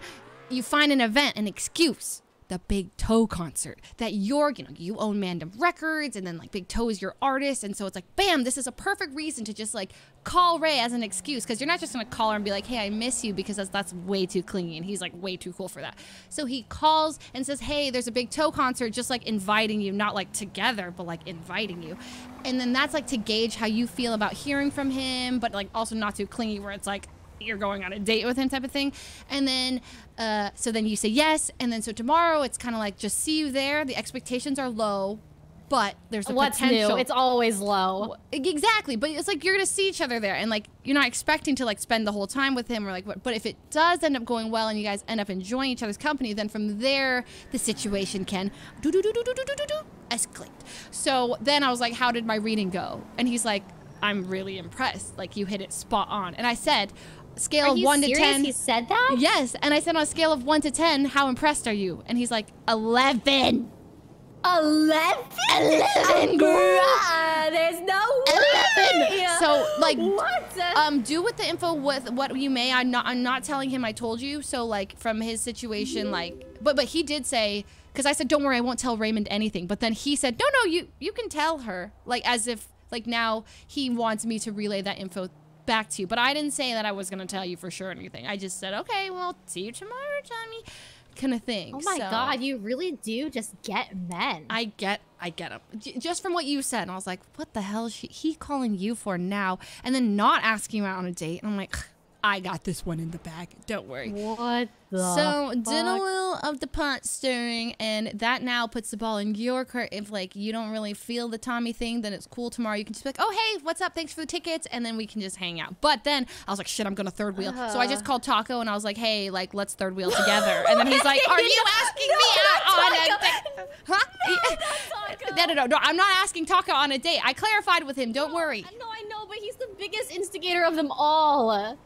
you find an event, an excuse, the Big Toe concert that you're, you know, you own Mandem Records, and then like Big Toe is your artist, and so it's like, bam, this is a perfect reason to just like call Ray as an excuse. Because you're not just gonna call her and be like, hey, I miss you because that's that's way too clingy, and he's like way too cool for that. So he calls and says, hey, there's a Big Toe concert, just like inviting you, not like together, but like inviting you, and then that's like to gauge how you feel about hearing from him, but like also not too clingy, where it's like you're going on a date with him type of thing. And then uh, so then you say yes and then so tomorrow it's kind of like just see you there. The expectations are low but there's a What's potential new? It's always low. exactly but it's like you're gonna see each other there and like you're not expecting to like spend the whole time with him or like but if it does end up going well and you guys end up enjoying each other's company then from there the situation can do do do do do do do do do escalate. So then i was like how did my reading go? And he's like i'm really impressed. Like you hit it spot on. And i said scale of 1 serious? to 10 He said that? yes and i said on a scale of 1 to 10 how impressed are you and he's like 11 Eleven? 11 girl Bruh, there's no way. So, like, what? um, do with the info with what you may. I'm not. I'm not telling him I told you. So, like, from his situation, like, but but he did say because I said, don't worry, I won't tell Raymond anything. But then he said, no, no, you you can tell her, like, as if like now he wants me to relay that info back to you. But I didn't say that I was gonna tell you for sure anything. I just said, okay, well, see you tomorrow, Johnny. kind of thing. oh my So- god, you really do just get men. I get, I get them. Just from what you said, and I was like, what the hell is she, he calling you for now? And then not asking you out on a date. And I'm like, I got this one in the bag. Don't worry. What the So, did a little of the pot stirring, and that now puts the ball in your court. If like you don't really feel the Tommy thing, then it's cool. Tomorrow you can just be like, "Oh hey, what's up? Thanks for the tickets," and then we can just hang out. But then I was like, "Shit, I'm gonna third wheel." So I just Uh. called Taco and I was like, "Hey, like let's third wheel together." And then he's like, (laughs) "Are you asking no, me out on a date?" Huh? No, no, no, no. I'm not asking Taco on a date. I clarified with him. Don't worry. No, I know, but he's the biggest instigator of them all.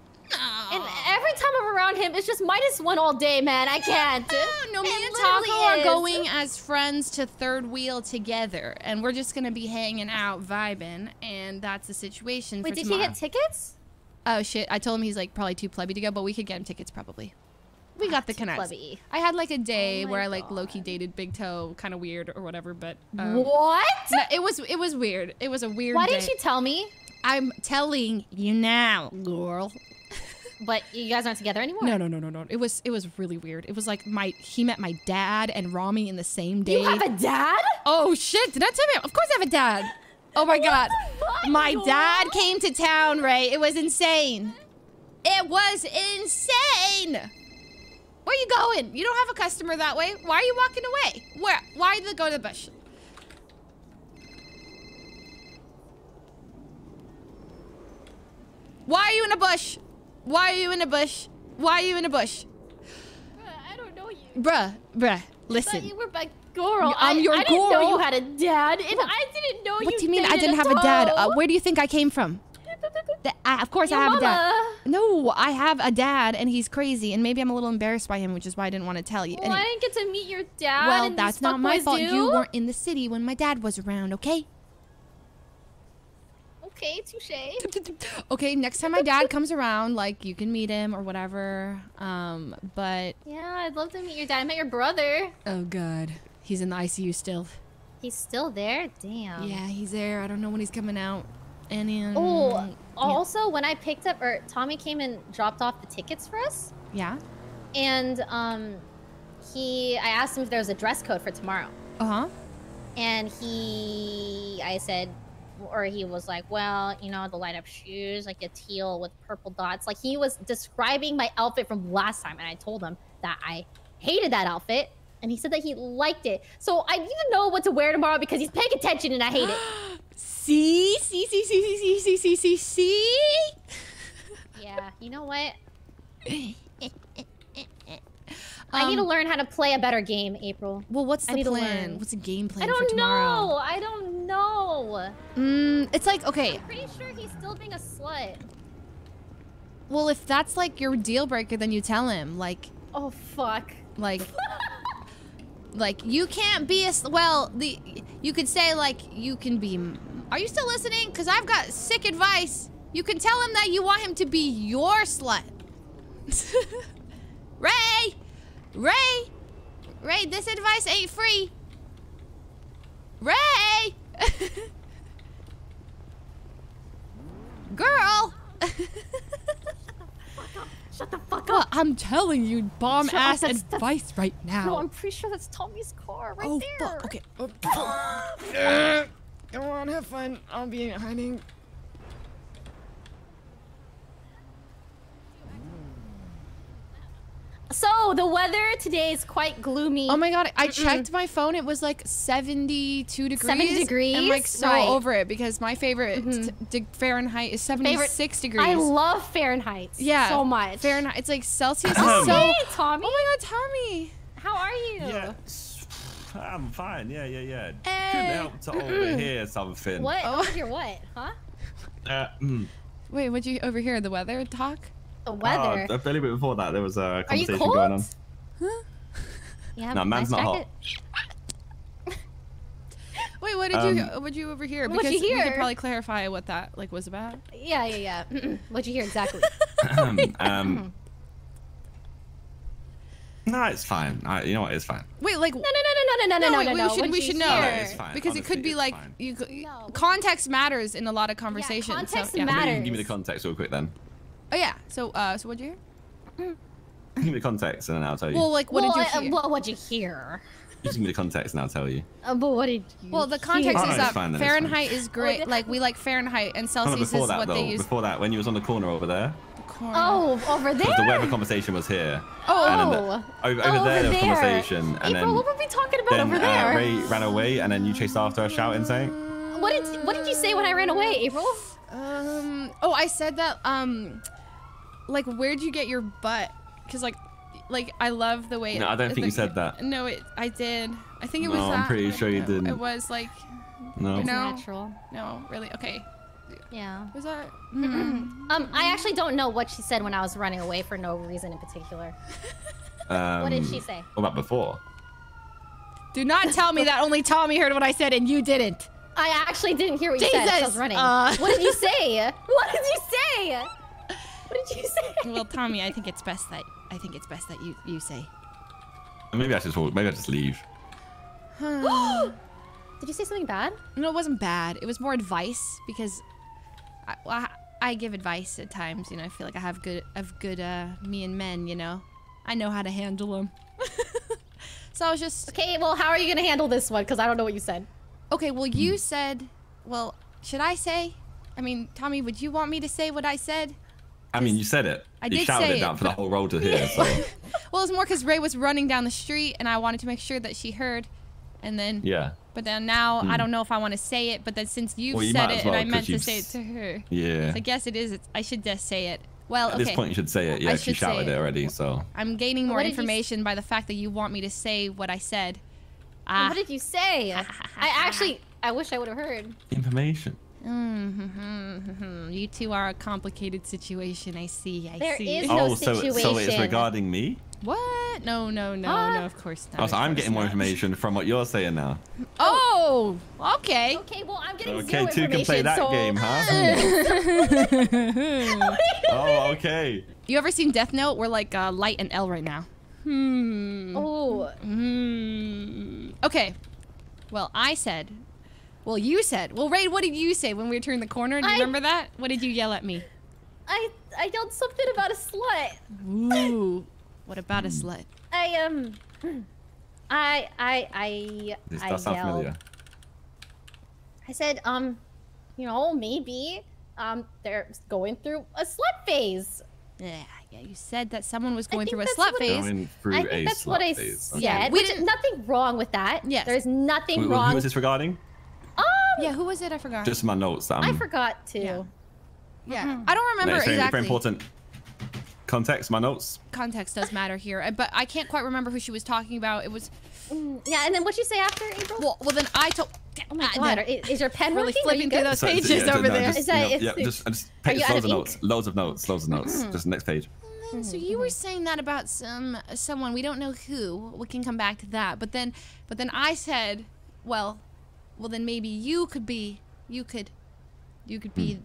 And every time I'm around him, it's just minus one all day, man. I can't. No, me It and Taco are going as friends to third wheel together, and we're just gonna be hanging out, vibing, and that's the situation Wait, did tomorrow. he get tickets? oh shit! I told him he's like probably too plebby to go, but we could get him tickets probably. We got the Too connects. plebby. I had like a day Oh where I like low key dated Big Toe, kind of weird or whatever, but um, what? no, it was it was weird. It was a weird. Why day. didn't you tell me? I'm telling you now, girl. But you guys aren't together anymore. No, no, no, no, no. It was it was really weird. It was like my he met my dad and Ramee in the same day. You have a dad? Oh shit! Did I tell you? Of course I have a dad. Oh my god. My dad came to town, Ray. It was insane. It was insane. Where are you going? You don't have a customer that way. Why are you walking away? Where? Why did they go to the bush? Why are you in a bush? Why are you in a bush? Why are you in a bush? Bruh, I don't know you. Bruh, bruh, listen. But listen. you were my girl. I'm I, your I didn't know you had a dad, and I didn't know What you. What do you mean I didn't have a dad? Uh, where do you think I came from? (laughs) I- of course Your I have a dad. No, I have a dad, and he's crazy, and maybe I'm a little embarrassed by him, which is why I didn't want to tell you. Well, Any- I didn't get to meet your dad. well, that's not my fault. Do. You weren't in the city when my dad was around, okay? Okay, touche. Okay, next time my dad comes around, like you can meet him or whatever. Um, but Yeah, I'd love to meet your dad. I met your brother. oh god, he's in the ICU still. He's still there. Damn. Yeah, he's there. I don't know when he's coming out. And um, Oh, also when I picked up or Tommy came and dropped off the tickets for us, yeah. and um, he I asked him if there was a dress code for tomorrow, Uh huh. and he I said, or he was like, well, you know, the light up shoes, like a teal with purple dots. Like he was describing my outfit from last time, and I told him that I hated that outfit. And he said that he liked it. So I need to know what to wear tomorrow because he's paying attention and I hate it. (gasps) See, see, see, see, see, see, see, see, see, see. Yeah, you know what? (laughs) I need to Um, learn how to play a better game, April. Well, what's the plan? What's the game plan I don't tomorrow? know. I don't know. Mm, it's like okay. I'm pretty sure he's still being a slut. Well, if that's like your deal breaker, then you tell him like, Oh fuck. like, (laughs) like you can't be a well. The you could say like you can be. Are you still listening? Cause I've got sick advice. You can tell him that you want him to be your slut. (laughs) Ray, Ray, Ray. This advice ain't free. Ray, (laughs) girl. Shut the fuck Well, up. I'm telling you, bomb Shut ass that's- that's- advice right now. No, I'm pretty sure that's Tommy's car right oh there. fuck. Okay. (gasps) Uh, come on, have fun. I'll be hiding. So the weather today is quite gloomy. Oh my god, I checked my phone. It was like 72 degrees. 70 degrees? I'm like so Right. over it because my favorite t- d- Fahrenheit is 76 degrees. I love Fahrenheit. yeah, So much. Fahrenheit. It's like Celsius is Oh, so. Hey, Tommy. Oh my god, Tommy. How are you? Yeah. I'm fine. Yeah, yeah, yeah. Eh. Couldn't help to overhear something. What? Oh. Over here, what? Huh? Uh, mm. Wait, would you overhear the weather talk? The weather. Oh, a little bit before that, there was a Are you conversation cold? going on. (laughs) Yeah, No, man's nice not jacket. (laughs) Wait, what did Um, you what did you overhear? What'd Because you we could probably clarify what that like was about. Yeah, yeah, yeah. What'd you hear exactly? (laughs) um, no, it's fine. I, you know what? It's fine. Wait, like No, no, no, no, no, no, no, wait, no, we no. should we should know? No, it's fine. because it could be like fine. you No. context matters in a lot of conversations. Yeah, context so, yeah. matters. You can give me the context real quick then. Oh yeah. So uh, so what'd you hear? (clears throat) Give me the context and then I'll tell you. Well, like what well, did you uh, hear? well, what'd you hear? you give me the context and I'll tell you. Uh, but what did you Well, the context Oh, is no, that fine then, it's fine. Fahrenheit is great. the- Like we like Fahrenheit and Oh, no, Celsius before is that what though. they use. Before that, when you was on the corner over there. corner. Oh, over Because the weather conversation was here. Oh. And the, over, Oh, over over there, there was there. conversation. And April, then, what were we talking about then over uh, there? Ray ran away, and then you chased after her, shouting, saying, What did What did you say when I ran away, April? Um. Oh, I said that. Um. Like, where'd you get your butt? Cause like, like I love the way. No, I don't think the- you said that. No, it. I did. I think it was. No, I'm that. pretty sure you didn't. It was like. No. No. natural. No, really. Okay. Yeah. Was that? (clears throat) Um, I actually don't know what she said when I was running away for no reason in particular. Um, What did she say? What about before? Do not tell me that only Tommy heard what I said and you didn't. I actually didn't hear what you said. 'cause I was Jesus, running. uh. What did you say? (laughs) What did you say? What did you say? Well, Tommy, I think it's best that I think it's best that you you say. Maybe I should talk. Maybe I just leave. (gasps) Did you say something bad? No, it wasn't bad. It was more advice because I, I, I give advice at times. You know, I feel like I have good of good uh me and men. You know, I know how to handle them. (laughs) so I was just Okay, well, how are you gonna handle this one? Because I don't know what you said. okay. Well, you said, well, should I say? I mean, Tommy, would you want me to say what I said? I mean, you said it. I you did shouted say it it, down for the whole road to hear. So (laughs) Well, it's more because Ray was running down the street, and I wanted to make sure that she heard. And then, yeah, but then now I Hmm. don't know if I want to say it. But then since you've Well, you said might as it, and I meant to say it to her, yeah. so I guess it is. It's, I should just say it. Well, At okay. this point, you should say it. Yeah, I 'cause you shouted it it. already. So I'm gaining more What did you s- information by the fact that you want me to say what I said. Well, Ah. What did you say? (laughs) I actually, I wish I would have heard. information. Mm-hmm. You two are a complicated situation. I see. I There see. is no oh, so so it's regarding me. what? No, no, no, Huh? no. Of course not. Oh, so I'm course getting more information from what you're saying now. Oh, okay. Okay, well, I'm getting Okay, zero two can play information, that so- game, huh? (laughs) (laughs) oh, okay. You ever seen Death Note? We're like uh, Light and L right now. Hmm. Oh, Hmm. Okay. Well, I said. Well, you said. Well, Ray, what did you say when we turned the corner? Do you I- remember that? What did you yell at me? I, I yelled something about a slut. Ooh. What about a slut? I um, I, I, I, This I does sound yelled. familiar. I said, um, you know, maybe, um, they're going through a slut phase. Yeah, yeah. You said that someone was going through a slut phase. Going through I a think that's what I phase. said. Okay. Yeah, we which didn't- nothing wrong with that. Yes. There's nothing Who, wrong. who was this regarding? Um, Yeah, who was it? I forgot. Just my notes. That I I'm, forgot to. Yeah. yeah, I don't remember It's very, very exactly. important. Context, my notes. Context does matter here, uh, but I can't quite remember who she was talking about. It was Mm, Yeah, and then what'd you say after, April? well. Well, then I told. oh my uh, god, then- are- is your pen really working? Flipping through good? those So- pages yeah, over no, there. Just, Is that- you know, yeah, just, just Are take you out loads of of notes. Loads of notes. Loads of notes. Just next page. So you were saying that about some someone we don't know who. We can come back to that. But then, but then I said, well, well then maybe you could be, you could, you could be.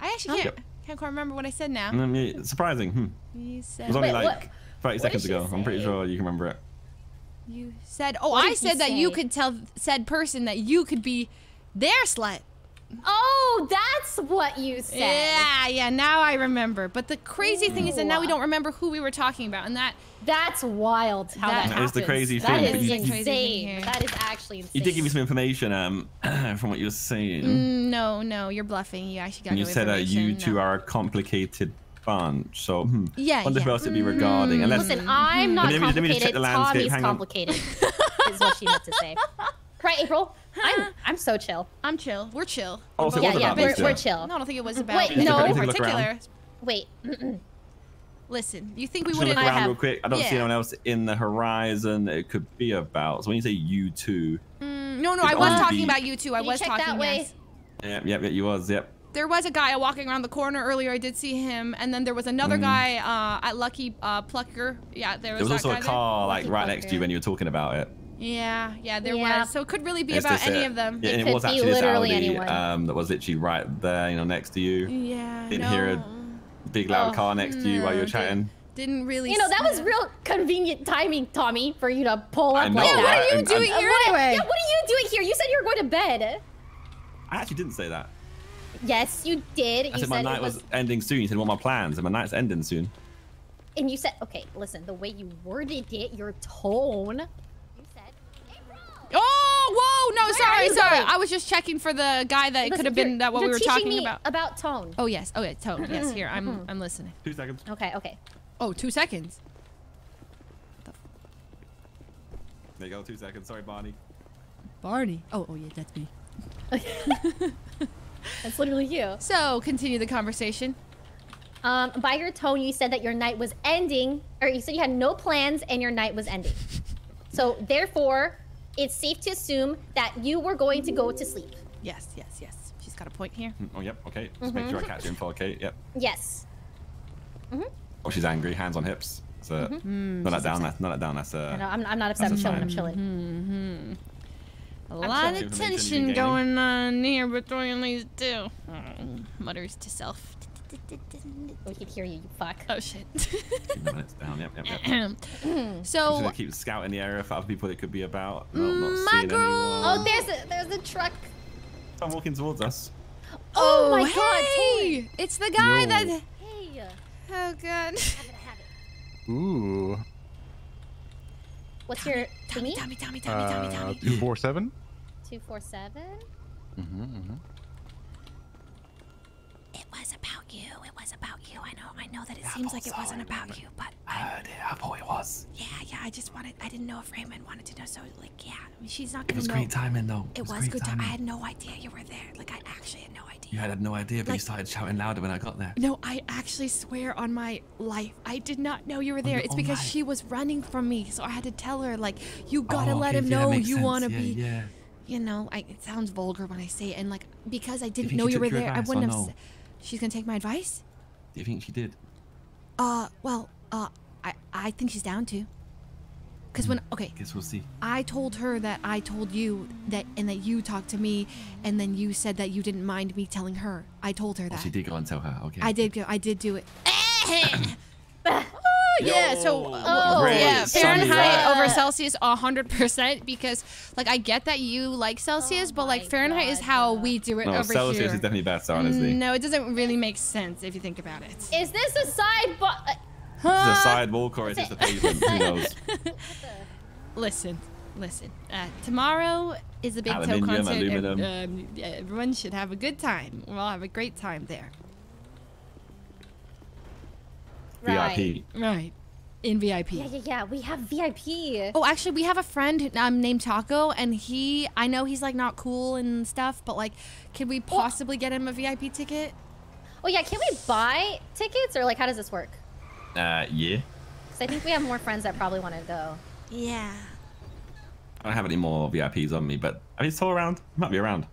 I actually can't Yep. can't quite remember what I said now. Mm, yeah, surprising. Hmm. You It said was only Wait, like what- 30 seconds did she ago. I'm pretty sure you can remember it. you said. Oh, What I said that you could tell said person that you could be their slut. Oh, that's what you said. Yeah, yeah. Now I remember. But the crazy thing is that now we don't remember who we were talking about, and that That's wild how That that, is the crazy That thing, is but you- Crazy thing insane. That is actually insane. You did give me some information um, (clears throat) from what you were saying. Mm, no, no, you're bluffing. You actually got and you no said that you two no. are a complicated bunch. So, hmm. Yeah, wonder yeah. who else it'd be regarding. Unless, Listen, I'm not Let me- let me just check complicated. the landscape, Tommy's hang on. complicated. is what she meant to say. (laughs) Right, April? I'm (laughs) I'm so chill. I'm chill. We're chill. Oh, so yeah, yeah, we're, we're chill. No, I don't think it was about Wait, anything no. in Take a look particular. Wait. Listen, you think we Just wouldn't? look around have- real quick. I don't see anyone else in the horizon it could be about. So when you say you two, Mm, no, no, I was talking be- about you two. I was check talking. that way? yes. yep, yep, yep, you was, yep. There was a guy walking around the corner earlier. I did see him, and then there was another Mm. guy uh, at Lucky uh, Plucker. Yeah, there was. There was that also a guy there. car like Lucky right next to you when you were talking about it. Yeah, yeah, there Yeah. was. So it could really be It's about any uh, of them. Yeah, It and it could was be actually this literally Audi anyone. um, that was literally right there, you know, next to you. Yeah. Didn't no. hear a big loud Oh, car next to you while you were chatting. Didn't really. You know, that was real convenient timing, Tommy, for you to pull up I know, like Yeah, that. what are you And- doing and- here What- anyway? Yeah, what are you doing here? You said you were going to bed. I actually didn't say that. Yes, you did. I you said my said night was... was, ending soon. You said, "What are my plans?" And my night's ending soon. and you said, okay, listen, the way you worded it, your tone. You said, April. Oh, whoa! No, are sorry, sorry. going? I was just checking for the guy that Listen, could have been that what we were talking me about. About tone. Oh yes. Oh yeah. Tone. Yes. Here, I'm I'm listening. Two seconds. Okay, okay. Oh, two seconds. There you go. Two seconds. Sorry, Barney. Barney. Oh, oh yeah, that's me. (laughs) That's literally you. So continue the conversation. Um, by your tone, you said that your night was ending, or you said you had no plans and your night was ending. So therefore, it's safe to assume that you were going to go to sleep. Yes, yes, yes. She's got a point here. Mm, Oh, yep. Okay. Just make Mm-hmm. sure I catch info. Okay. Yep. Yes. Oh, she's angry. Hands on hips. So, Mm-hmm. not that down. That's not that down. That's I uh. know, I'm, I'm not upset. I'm chilling. I'm sign. chilling. A I'm lot of tension going on here between these two. Mm, Mutters to self. We can hear you, you fuck. Oh shit. (laughs) Minutes down. Yep. Yep. Yep. (clears throat) So gonna keep scouting the area for other people it could be about. No, not My seeing girl. anyone. Oh, there's a there's a truck. I'm walking towards us. Oh, my hey! god, Tori. It's the guy Yo. that. Hey. Oh god. Have it, have it. Ooh. What's your Tell me, thingy? tell me, tell me, tell me, tell me, tell Uh, two four seven. Two four seven. Mm-hmm, mm-hmm. It was about you. It was about you. I know. I know that it seems like it wasn't about you, but I heard it. I thought it was. yeah, yeah. I just wanted. I didn't know if Raymond wanted to know. So like, yeah. I mean, she's not gonna It was know. great timing though. It was great good time. I had no idea you were there. Like I actually had no idea. You had no idea, but you started shouting louder when I got there. No, I actually swear on my life, I did not know you were there. It's because life. she was running from me, so I had to tell her like, you oh, gotta Oh, let okay, him yeah, know you want to yeah, be. Yeah. You know, I, it sounds vulgar when I say it, and like because I didn't think know you were there, I wouldn't have. no? She's gonna take my advice. Do you think she did? Uh, well, uh, I I think she's down to. Cause when okay, Guess we'll see. I told her that I told you that, and that you talked to me, and then you said that you didn't mind me telling her. I told her Oh, that. she did go and tell her. Okay. I did go. I did do it. Oh, yeah. So, Oh, Great, yeah, Fahrenheit side. over Celsius, hundred percent. Because, like, I get that you like Celsius, but like my Fahrenheit is how yeah. we do it No, over Celsius here. is definitely better, honestly. no, it doesn't really make sense if you think about it. Is this a side? Bu- uh, Is it a sidewalk or is it the pavement? Who (laughs) knows? (laughs) Listen, listen. Uh, tomorrow is a big toe Aluminium, concert. and, um, everyone should have a good time. We'll all have a great time there. Right. VIP. Right. In VIP. Yeah, yeah, yeah. We have VIP. Oh, actually, we have a friend um, named Taco, and he, I know he's like not cool and stuff, but like, can we possibly get him a VIP ticket? Oh yeah, can we buy tickets or like how does this work? Uh, yeah. Because I think we have more friends that probably want to go. Yeah. I don't have any more VIPs on me, but I mean, it's still around. Might be around.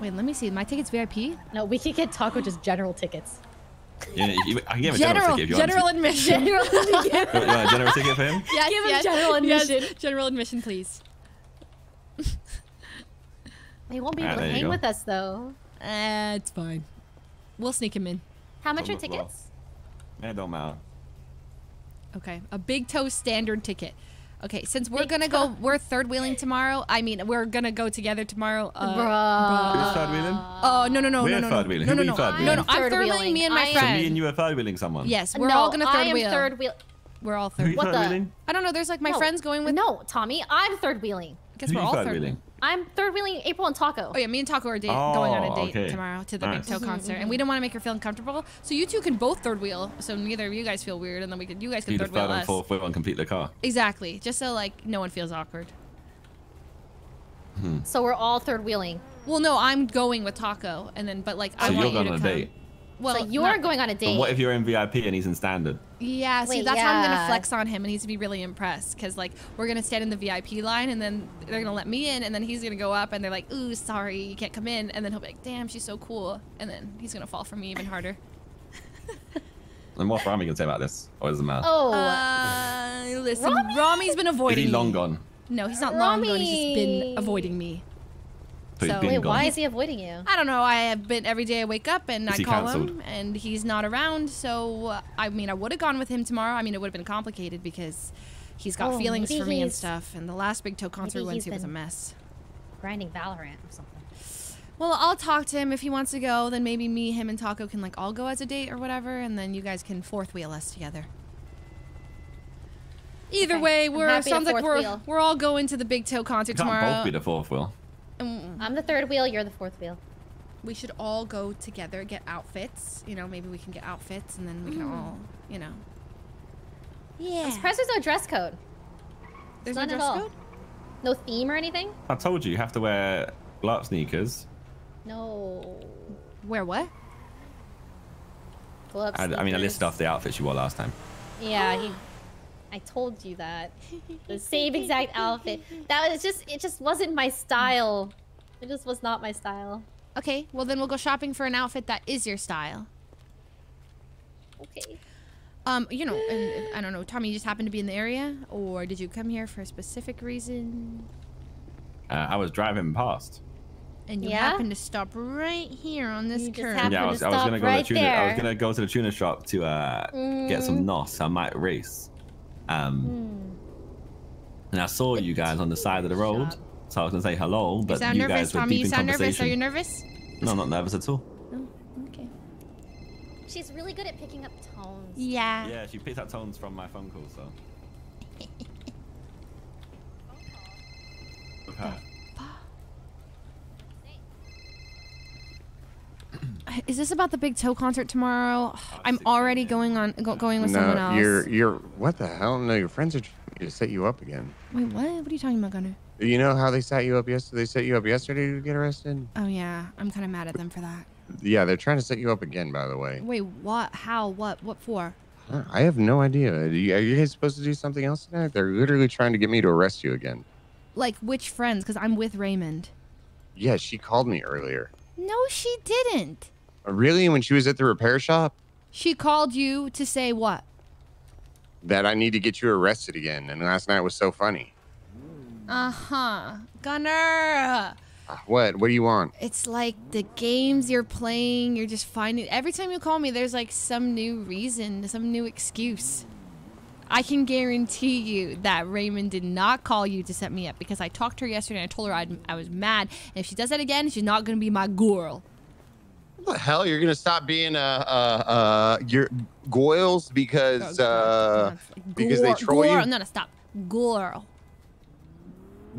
Wait, let me see. My ticket's VIP. No, we could get Taco just general tickets. Yeah, you- I can give a general, ticket if you general want. admission. General (laughs) To. You want a general ticket for him? yes, Give him yes, general yes, admission. general admission, please. (laughs) he won't be able to hang with us though. Uh, it's fine. We'll sneak him in. How much On are the floor. tickets? Yeah, don't matter. Okay, a big toe standard ticket. Okay, since we're gonna go, we're third wheeling tomorrow. I mean, we're gonna go together tomorrow. Uh, Bruh. Who's third wheeling? Oh no no no We're no no third no wheeling. no Who no are you no third no wheeling? no! I'm Third third wheeling. wheeling. Me and my I am- So friend. me and you are third wheeling someone. Yes, we're no, all gonna third I am wheel. third wheel. We're all Who third. you What third the- wheeling? I don't know. There's like my No. friends going with. No, Tommy, I'm third wheeling. I guess Who we're all third third wheeling? I'm third wheeling April and Taco. Oh yeah, me and Taco are date, going on a Oh, date okay. tomorrow to the Nice. Big Toe Mhm, concert, and we don't want to make her feel uncomfortable. So you two can both third wheel, so neither of you guys feel weird, and then we can you guys can Be the third wheel third and us. fourth wheel and complete the car. Exactly, just so like no one feels awkward. So we're all third wheeling. Well, no, I'm going with Taco, and then but like I So want you're you going to on a come. date. Well, so you're not- going on a But date. what if you're in VIP and he's in standard? Yeah, see, Wait, that's how I'm gonna flex on him, and he's going to be really impressed because like we're gonna stand in the VIP line, and then they're gonna let me in, and then he's gonna go up, and they're like, "Ooh, sorry, you can't come in," and then he'll be like, "Damn, she's so cool," and then he's gonna fall for me even harder. And what Ramee can say about this? Or does it matter? oh, Uh, listen, Ramee? Ramee's been Is avoiding he long me. gone? No, he's not long gone. He's just been avoiding me. So he's So- been wait, gone. why is he avoiding you? I don't know. I have been every day I wake up and Is I call cancelled? him, and he's not around. So uh, I mean, I would have gone with him tomorrow. I mean, it would have been complicated because he's got Oh, feelings for me and stuff. And the last Big Toe concert we maybe went he's to was a mess. Grinding Valorant or something. Well, I'll talk to him if he wants to go. Then maybe me, him, and Taco can like all go as a date or whatever, and then you guys can fourth wheel us together. Either Okay. way, we're sounds like we're wheel. we're all going to the Big Toe concert Can't tomorrow. both be the fourth wheel. And I'm the third wheel. You're the fourth wheel. we should all go together, get outfits. You know, maybe we can get outfits, and then we can Mm. all, you know. Yeah. I'm Yeah. surprised there's no dress code. There's no None at dress all. code. No theme or anything. I told you you have to wear glove sneakers. No. Wear what? Gloves. I, I mean, I listed off the outfits you wore last time. Yeah, he. I told you that. The (laughs) same exact outfit. That was just. It just wasn't my style. It just was not my style. Okay, well then we'll go shopping for an outfit that is your style. Okay. Um, you know, and, I don't know, Tommy, you just happened to be in the area, or did you come here for a specific reason? Uh, I was driving past. And you Yeah? happened to stop right here on this You just curb. happened yeah, I was, I was gonna go right to the tuna. I was gonna go to the tuna shop to uh, get some Mm. nos. I might race. Um, Hmm. and I saw you guys on the side of the road, shop. so I was gonna say hello, You but sound you nervous, guys were Tommy. deep You in sound nervous. Are you nervous? No, not nervous at all. No. Okay. She's really good at picking up tones. Yeah. Yeah, she picked up tones from my phone call, so. (laughs) Okay. Is this about the big toe concert tomorrow? I'm already going on go, going with someone else. no, you're you're what the hell? No, your friends are trying to set you up again. Wait, what? What are you talking about, Gunner? You know how they set you up yesterday? They set you up yesterday to get arrested. Oh yeah, I'm kind of mad at them for that. Yeah, they're trying to set you up again. By the way, Wait, what? How? What? What for? I have no idea. Are you, are you guys supposed to do something else tonight? They're literally trying to get me to arrest you again. Like which friends? Because I'm with Raymond. Yeah, she called me earlier. No, she didn't. Uh, Really? When she was at the repair shop? She called you to say what? That I need to get you arrested again. And last night was so funny. Uh huh. Gunner. What? What do you want? It's like the games you're playing, you're just finding. Every time you call me, there's like some new reason, some new excuse. I can guarantee you that Raymond did not call you to set me up because I talked to her yesterday and I told her I'd, I was mad. And if she does that again, she's not going to be my girl. What the hell? You're gonna stop being uh uh uh your goils because uh because they Gor- troll girl. you? No, no, stop. Girl.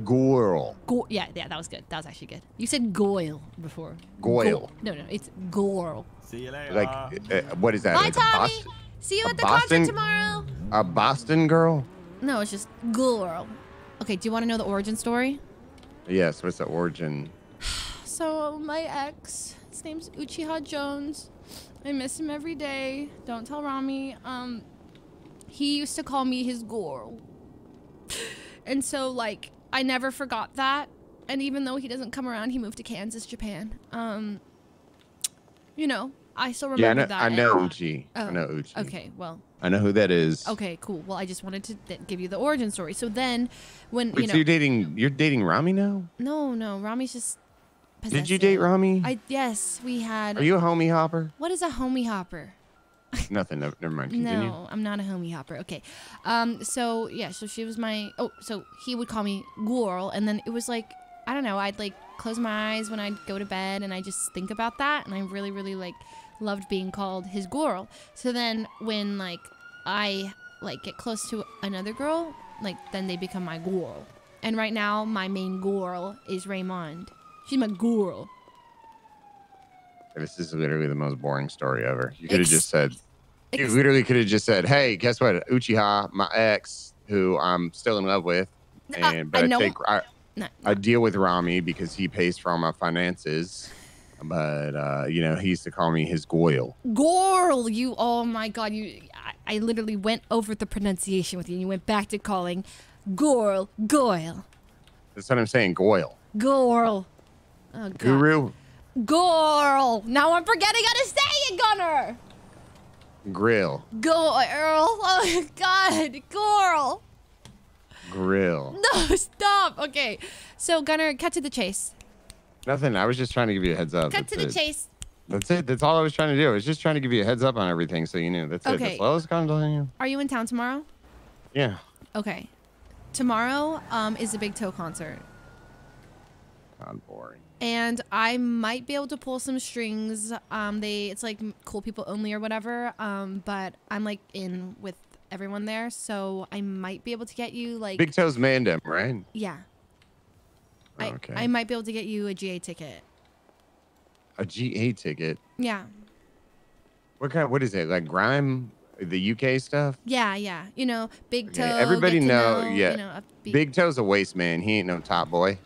Goil. Go- yeah, yeah, that was good. That was actually good. You said goyle before. Goyle. Go- no, no, it's girl. See you later. Like uh, what is that? Bye, Like a Tommy. See you a at the Boston- concert tomorrow. a Boston girl? No, it's just girl. Okay, do you want to know the origin story? Yes. What's the origin? (sighs) So my ex, his name's Uchiha Jones. I miss him every day. Don't tell Ramee. Um, he used to call me his girl, (sighs) and so like I never forgot that. And even though he doesn't come around, he moved to Kansas, Japan. Um, you know, I still Yeah, I remember know. that. I and- know Uchi. I Oh, know Uchi. Okay, well, I know who that is. okay, cool. Well, I just wanted to th- give you the origin story. So then, when Wait, you so know, you're dating? You're dating Ramee now? no, no, Ramee's just. Did you date possessive. Ramee? I yes, we had. Are you a homie hopper? What is a homie hopper? (laughs) Nothing. Never, never mind. Continue. No, I'm not a homie hopper. Okay. Um. So yeah. So she was my. Oh. So he would call me girl, and then it was like I don't know. I'd like close my eyes when I'd go to bed, and I just think about that, and I really, really like loved being called his girl. So then when like I like get close to another girl, like then they become my girl. And right now my main girl is Raymond. She's my girl. This is literally the most boring story ever. You could have just said. You literally could have just said, "Hey, guess what? Uchiha, my ex, who I'm still in love with, Uh, and but I I, know- take I, No, I deal with Ramee because he pays for all my finances. But uh, you know, he used to call me his goyle. Girl, you oh my god, you I, I literally went over the pronunciation with you and you went back to calling girl, goyle, That's what I'm saying, goyle. girl. Oh god. Guru, Girl. Now I'm forgetting how to say it, Gunner. grill, Girl. Oh (laughs) god, girl. grill. No, (laughs) stop. Okay. So Gunner, cut to the chase. Nothing. I was just trying to give you a heads up. Cut to That's the it. chase. That's it. That's all I was trying to do. I was just trying to give you a heads up on everything so you knew. That's it. Okay. That's all I was you. Are you in town tomorrow? Yeah. Okay. Tomorrow um is a big toe concert. God, boring. and I might be able to pull some strings. Um, they it's like cool people only or whatever. Um, but I'm like in with everyone there, so I might be able to get you like Big Toes Mandem, right? yeah. I, Okay. I might be able to get you a GA ticket. A GA ticket. Yeah. What kind? What is it? Like grime? The UK stuff? Yeah, yeah. You know, big toe. Okay, Everybody know, know, yeah. You know. Big Toe's a waste man. He ain't no top boy.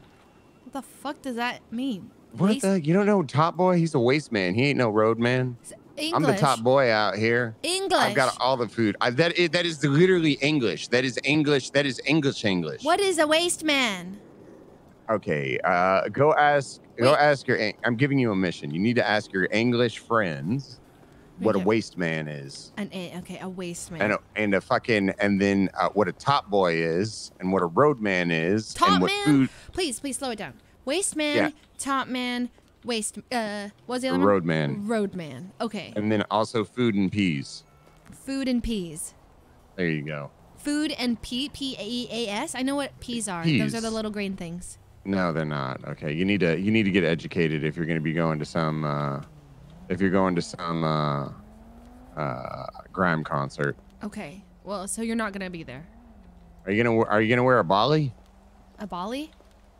What the fuck does that mean? What Waste- the? You don't know top boy? He's a waste man. He ain't no road man. English. I'm the top boy out here. English. I've got all the food. I, that is, that is literally English. That is English. That is English English. What is a waste man? Okay. Uh, go ask. Go ask your. I'm giving you a mission. You need to ask your English friends what a waste man is, An okay, a waste man. and a, and a fucking and then uh, what a top boy is, and what a road man is, top and what man. food Please, please slow it down. Waste man, Yeah. top man, waste. Uh, what was the other road one? man, Road man. Okay. and then also food and peas. Food and peas. There you go. Food and P P A E A S. I know what peas are. Those are the little green things. No, they're not. Okay, you need to you need to get educated if you're going to be going to some uh, if you're going to some uh, uh, grime concert. Okay. Well, so you're not gonna be there. Are you gonna are you gonna wear a Bali? A Bali?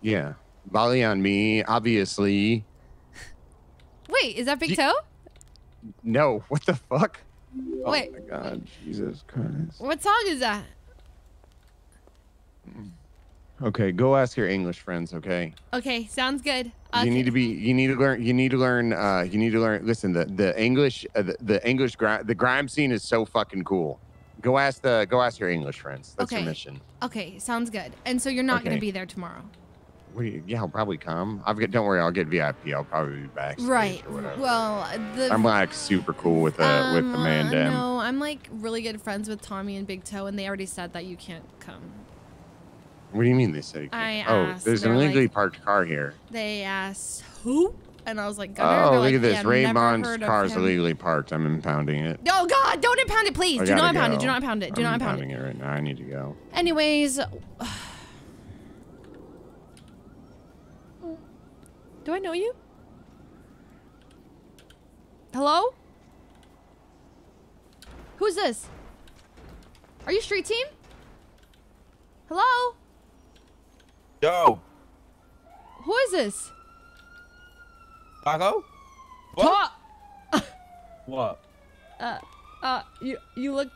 Yeah, Bali on me, obviously. Wait, is that Big Ye- Toe? No, what the fuck? Wait. Oh my god, Jesus Christ. What song is that? Okay, go ask your English friends. Okay, Okay, sounds good. you need to be you need to learn you need to learn uh you need to learn. Listen, the the English uh, the, the English grime the grime scene is so fucking cool. Go ask the go ask your English friends. That's Okay. your mission. Okay, sounds good. And so you're not gonna be there tomorrow. You, yeah, I'll probably come. I've got. Don't worry, I'll get VIP. I'll probably be back. Right. Well, the I'm like super cool with the with the Um, man uh. No, I'm like really good friends with Tommy and Big Toe, and they already said that you can't come. What do you mean they said? I oh, asked, there's an illegally like- parked car here. They asked who, and I was like. Oh, look like, at this. "Yeah, Raymond's car is him." illegally parked. I'm impounding it. Oh God! Don't impound it, please. I Do not impound it. Do not impound it. Do I'm not impound it. impounding it right now. I need to go. Anyways, (sighs) do I know you? Hello? Who's this? Are you street team? Hello? Yo, Who is this? Taco? What? (laughs) What? Uh, uh, you you look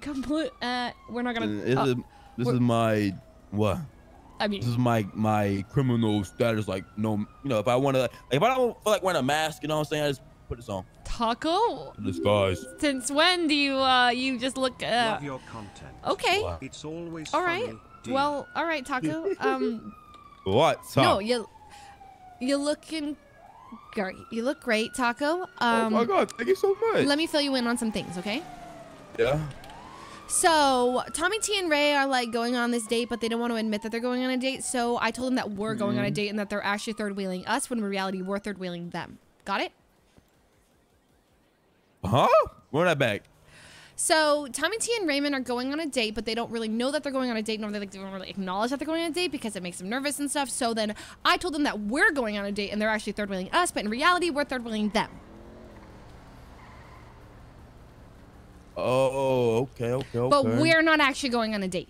complete. Uh, we're not gonna. This uh, is this is my what? I mean, This is my my criminal status. Like no, you know, if I want to, like, if I don't feel like wearing a mask, you know what I'm saying? I just put this on. Taco. Disguise. Since when do you uh you just look uh Love your content. okay? It's always All right. funny, deep. Well, all right, Taco. (laughs) Um, What? no, you you looking great. You look great, Taco. Um, oh my god! Thank you so much. let me fill you in on some things, okay? Yeah. So Tommy T and Ray are like going on this date, but they don't want to admit that they're going on a date. So I told them that we're going on a Mhm. date and that they're actually third wheeling us, when in reality we're third wheeling them. Got it? Huh? Run that back. So Tommy T and Raymond are going on a date, but they don't really know that they're going on a date, nor they like, don't really acknowledge that they're going on a date because it makes them nervous and stuff. So then I told them that we're going on a date and they're actually third wheeling us, but in reality we're third wheeling them. Oh, okay, okay, okay. But we're not actually going on a date.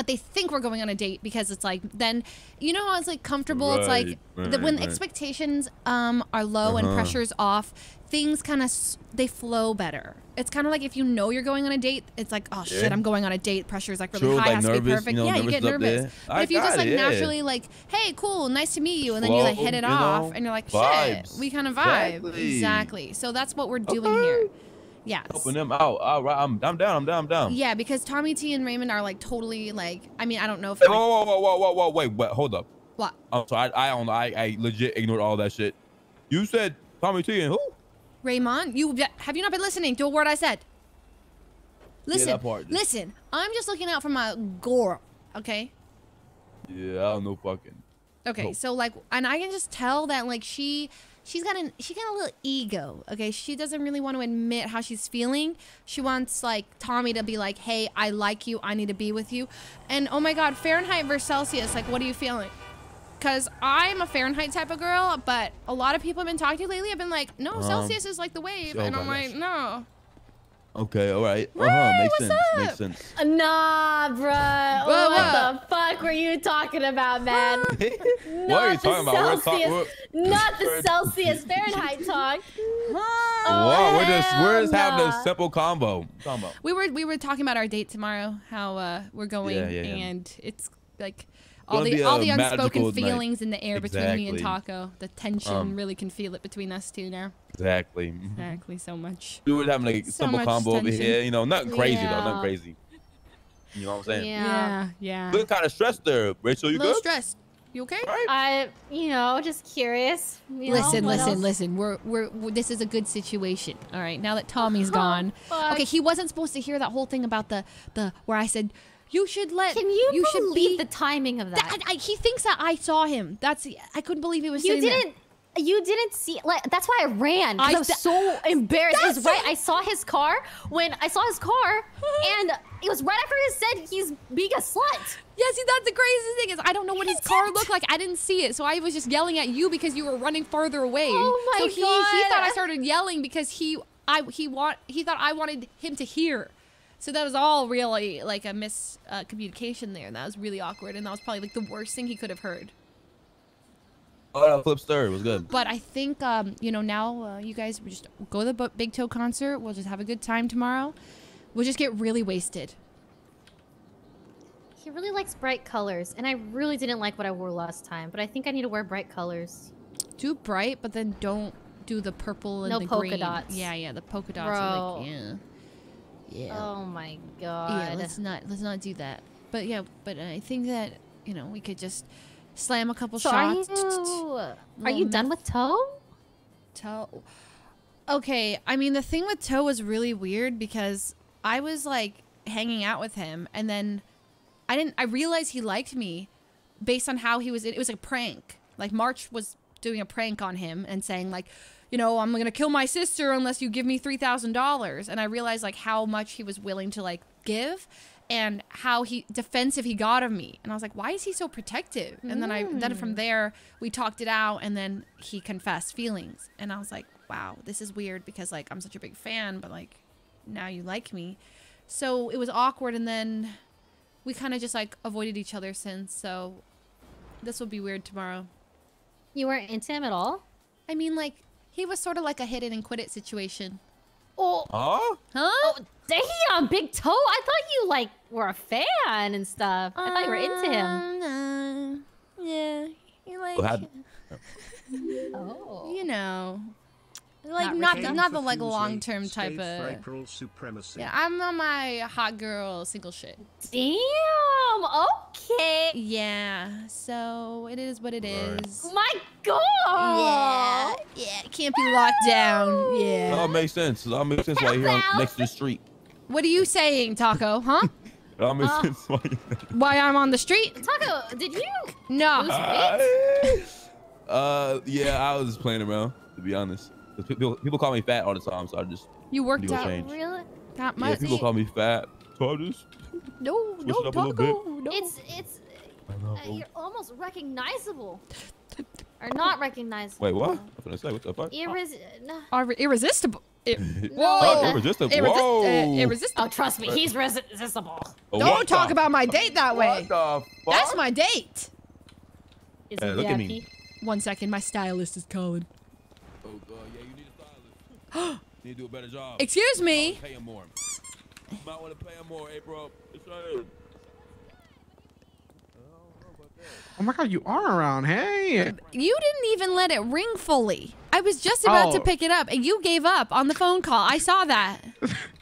But they think we're going on a date because it's like then you know how it's like comfortable. it's like Right, the, when right, right. expectations um are low and Uh-huh. pressure's off, things kind of they flow better. It's kind of like if you know you're going on a date, it's like oh shit, Yeah. I'm going on a date. Pressure's like really True, high, like has to be perfect. you know, yeah, you get nervous. there. But I if you just like it, yeah. naturally like, hey, cool, nice to meet you, and then you like hit it off, know, and you're like, shit, vibes. we kind of vibe. Exactly. Exactly. So that's what we're doing here. Yes. helping them out. All right, I'm I'm down. I'm down. I'm down. Yeah, because Tommy T and Raymond are like totally like. I mean, I don't know if. Hey, whoa, whoa, whoa, whoa, whoa, whoa, wait, wait, hold up. What? I'm sorry, I, I don't know. I, I legit ignored all that shit. You said Tommy T and who? Raymond, you have you not been listening to a word I said? Listen, that part. listen. I'm just looking out for my girl. Okay. Yeah, I don't know fucking. Okay. No. So like, and I can just tell that like she, she's got an she got a little ego. Okay. She doesn't really want to admit how she's feeling. She wants like Tommy to be like, hey, I like you. I need to be with you. And oh my God, Fahrenheit versus Celsius. Like, what are you feeling? Because I'm a Fahrenheit type of girl, but a lot of people I've been talking to lately have been like, no, Um, Celsius is like the wave. oh and I'm my like, no. Okay, all right. uh-huh, Makes sense. up? Makes sense. Nah, bruh. What, what the fuck were you talking about, man? (laughs) what are you Not the talking about? We're Celsius, talking. not the Celsius Fahrenheit talk. Oh, Whoa, we're just we're just having a simple combo. Talking about. We were we were talking about our date tomorrow, how uh, we're going, Yeah, yeah, yeah. and it's like all the all the unspoken magical night. feelings in the air between me and Taco. The tension Um, really can feel it between us two now. Exactly. Exactly, so much. We were having like a So simple much combo over here. You know, nothing crazy though. Yeah. Nothing crazy. You know what I'm saying? Yeah. Yeah, yeah. Look kind of stressed there, Rachel. You little good? stressed. You okay? I, you know, just curious. You know, listen, what listen, else? listen. We're, we're we're this is a good situation. All right. Now that Tommy's gone. fuck. Okay, he wasn't supposed to hear that whole thing about the the where I said you should let Can you, you should believe be the timing of that? That- I, he thinks that I saw him. That's I couldn't believe he was you didn't. You didn't see like that's why I ran. I I, was so embarrassed. It was That's right. I saw his car when I saw his car, (laughs) and it was right after he said he's being a slut. Yeah, see, that's the craziest thing is I don't know what his car looked like. I didn't see it, so I was just yelling at you because you were running farther away. Oh my so he, he thought I started yelling because he I he want he thought I wanted him to hear. So that was all really like a miscommunication uh, there, and that was really awkward, and that was probably like the worst thing he could have heard. Oh, that flip stir was good. But I think um, you know now uh, you guys just go to the Big Toe concert. We'll just have a good time tomorrow. We'll just get really wasted. He really likes bright colors, and I really didn't like what I wore last time. But I think I need to wear bright colors. Do bright, but then don't do the purple and No the polka green. dots. Yeah, yeah, the polka dots are like Bro. yeah. Yeah. Oh my god. Yeah, let's not let's not do that. But yeah, but I think that you know we could just slam a couple So are shots. you? Are Little you mm-hmm. done with toe? Toe. Okay, I mean the thing with Toe was really weird because I was like hanging out with him and then I didn't I realized he liked me based on how he was it was a prank. Like March was doing a prank on him and saying like, you know, I'm going to kill my sister unless you give me $3,000 and I realized like how much he was willing to like give and how he defensive he got of me. And i was like why is he so protective? And then i then from mm. there we talked it out and then he confessed feelings. And i was like wow this is weird because like i'm such a big fan but like now you like me. So it was awkward and then we kind of just like avoided each other since. So this will be weird tomorrow. You weren't into him at all? i mean like he was sort of like a hit it and quit it situation Oh, Huh? huh damn, Big Toe. I thought you like were a fan and stuff. I thought you were into him. Um, uh, yeah you like Well, Oh. you know like Not not the, not the like long term type stayed for of April supremacy. yeah i'm on my hot girl single shit Damn. Okay. yeah so it is what it Right. is. My God. yeah yeah it can't be locked down It yeah all makes sense. It all makes sense right here on, next to the street. what are you saying taco huh (laughs) It all makes Uh, sense why (laughs) why i'm on the street Taco, did you? no (laughs) Uh, yeah, I was just playing around, to be honest. 'Cause people, people call me fat all the time, so I just you worked out change. Really? that yeah, much people call me fat. So I just no no it up a little taco no It's it's uh, you're almost recognizable. (laughs) Or not recognizable. Wait, what? I'm gonna say what the fuck? Irres- no. Are irresistible Ir- (laughs) Oh, whoa irresistible. Irresist- Whoa. uh, irresistible Oh, trust me, he's resistible. Oh, don't what talk the- about my date that way What the fuck? that's my date Is Hey, he look at me. one second my stylist is calling Oh god, yeah, you need a stylist. you (gasps) need to do a better job. excuse me Pay him more. You might want to pay him more, April. It's right. Oh my god, you are around. Hey. You didn't even let it ring fully. I was just about to Oh. pick it up and you gave up on the phone call. I saw that. (laughs)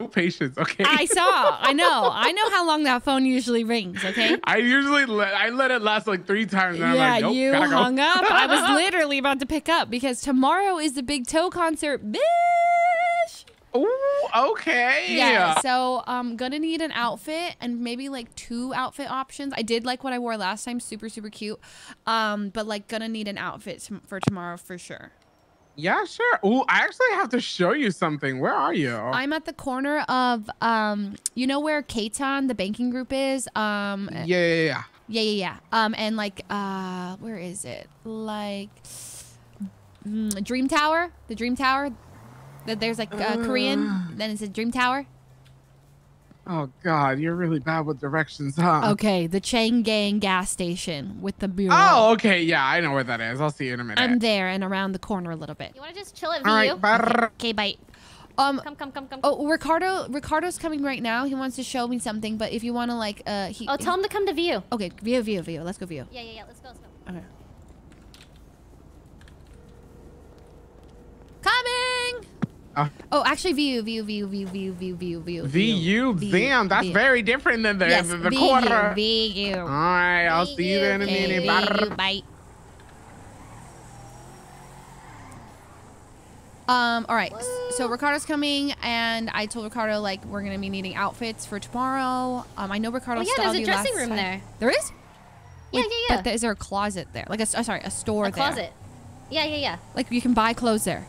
No (laughs) patience, okay? I saw. I know. I know how long that phone usually rings, okay? (laughs) I usually let I let it last like three times. And yeah, I'm like, nope, you gotta go. hung up. I was (laughs) literally about to pick up because tomorrow is the Big Toe concert, bitch. Ooh, okay. Yeah, so I'm gonna need an outfit and maybe like two outfit options. I did like what I wore last time, super super cute. Um, but like gonna need an outfit t- for tomorrow for sure. Yeah, sure. Ooh, I actually have to show you something. Where are you? I'm at the corner of um, you know where Katon, the banking group is. Um, yeah, yeah, yeah. yeah, yeah, yeah. Um, and like uh, where is it? Like mm, Dream Tower, the Dream Tower. That there's like uh, Korean, then it's a Dream Tower. Oh God, you're really bad with directions, huh? Okay, the Chang Gang gas station with the bureau. Oh, okay. Yeah, I know where that is. I'll see you in a minute. I'm there and around the corner a little bit. You want to just chill at All right, VU? brr. Okay, bye. Um, Come, come, come, come. oh, Ricardo, Ricardo's coming right now. He wants to show me something, but if you want to like, uh, he. Oh, tell him to come to VU. Okay, view, view, view. Let's go view. Yeah, yeah, yeah. Let's go, let's go. Okay. Coming. Uh. oh, actually, view, view, view, view, view, view, view, view. VU, VU, damn, that's VU. very different than the Yes, the, the VU, quarter. VU. All right, I'll see you there in a minute. VU, Brr. bye. Um, all right. So Ricardo's coming, and I told Ricardo like we're gonna be needing outfits for tomorrow. Um, I know Ricardo Oh, yeah, there's a dressing room time. there. There is. Yeah, Wait, yeah, yeah. But th- is there a closet there? Like a s- uh, sorry, a store A there. closet. Yeah, yeah, yeah. Like you can buy clothes there.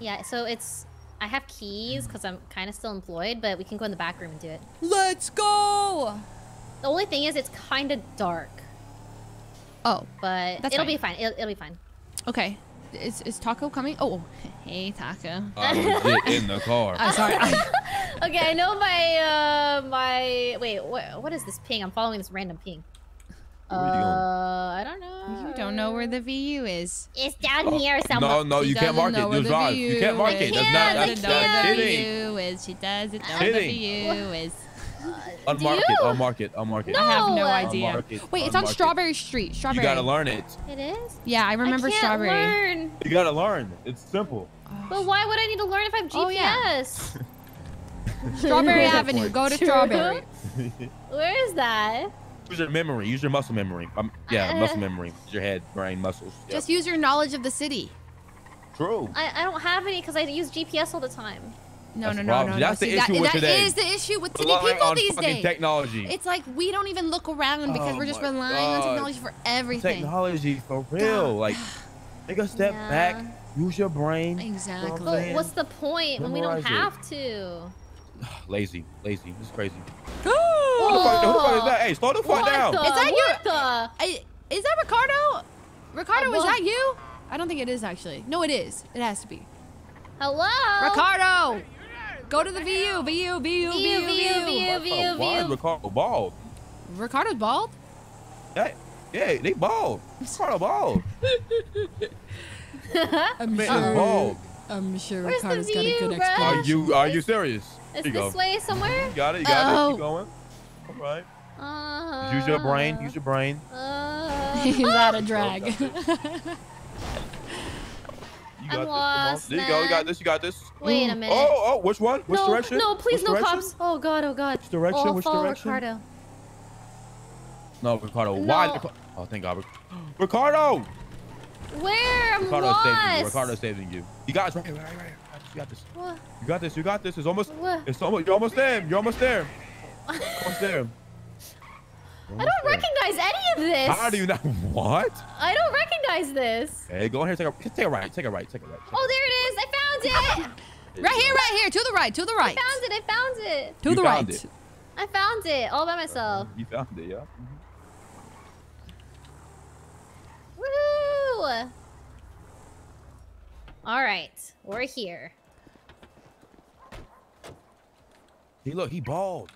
Yeah, so it's. I have keys because I'm kind of still employed, but we can go in the back room and do it. Let's go. The only thing is, it's kind of dark, Oh, but That's it'll fine. be fine. It'll, it'll be fine. okay. Is is Taco coming? Oh, hey Taco. I'm in the car. (laughs) I'm sorry. (laughs) Okay, I know my uh my wait. What what is this ping? I'm following this random ping. Where are you going? Uh, I don't know. you don't know where the VU is. It's down here somewhere. No, no, She you can't mark it. where There's the. You can't mark it. That's not. I That's, doesn't know that's where the. VU is. She doesn't know where the VU is. Unmark it. you? Unmark it. Unmark it. No. I have no idea. it. Wait, it's on Unmark it. Strawberry You gotta learn it. It is. Yeah, I remember I can't Strawberry. learn. You gotta learn. It's simple. But why would I need to learn if I have GPS? Oh, yeah. Strawberry (laughs) Avenue. Go to True. Strawberry. Where is that? Use your memory. Use your muscle memory. Um, yeah, (laughs) muscle memory. Use your head, brain, muscles. Yep. Just use your knowledge of the city. True. I, I don't have any because I use GPS all the time. No, That's no, the no, problem. no, no. That's the See, that- issue with that today. is the issue with city Relying people on these days. technology. It's like we don't even look around because Oh we're just my relying on technology for everything. Technology for real. Like, (sighs) take a step Yeah. back. Use your brain. Exactly. But what's the point when we don't Memorize it. have to? Lazy. Lazy. This is crazy. Who Who the fuck, who the fuck is that? Hey, slow the fuck What down. the? Is that what the? I, is that Ricardo? Ricardo, Uh, is that you? I don't think it is actually. No, it is. It has to be. Hello? Ricardo! Go to the VU, VU, VU, VU, VU, VU, VU. VU, Oh, why is Ricardo bald? Ricardo's bald? That, yeah, they bald. Ricardo bald. I'm Man, sure. bald. I'm sure Where's the Ricardo's got a good bruh? Are you are you serious? Is this go. way somewhere? You got it. You got it. Oh. Keep going. All right. Uh, Use your brain. Use your brain. Uh, (laughs) He's out of drag. (laughs) You I'm got this. Lost, There you go. You got this. You got this. Wait a minute. Oh, oh, which one? Which no, direction? no, please, Which no direction? cops. Oh god, oh god. Which direction? Oh, I'll Which follow direction? Ricardo. No, Ricardo. Why? No. Rica- Oh, thank God. (gasps) Ricardo. Where? I'm Ricardo lost. saving you. Ricardo saving you. You guys, right, right, right, right. You got this. What? You got this. You got this. It's almost. What? It's almost. You're almost there. You're almost there. (laughs) almost there. I don't recognize any of this. How do you not? (laughs) What? I don't recognize this. Hey, go ahead. Take a take a right. Take a right. Take a right. Oh, there it is. I found it. (laughs) right here, right here. To the right, to the right. I found it. I found it. To You the found right. it. I found it all by myself. Uh-huh, you found it, yeah. Woo! All right, we're here. He look. He bald.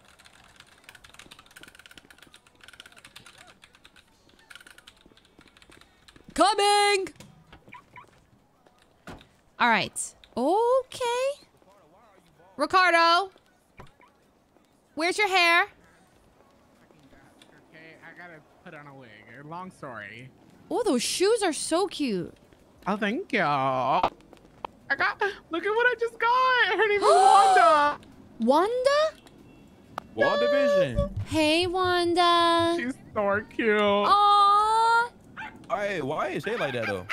Coming! All right. Okay. Ricardo. Where's your hair? Okay, I gotta put on a wig. Long story. Oh, those shoes are so cute. Oh, thank you. I got. Look at what I just got. Her name is Wanda. (gasps) Wanda? WandaVision. Hey, Wanda. She's so cute. Aww. Hey, why is they like that though?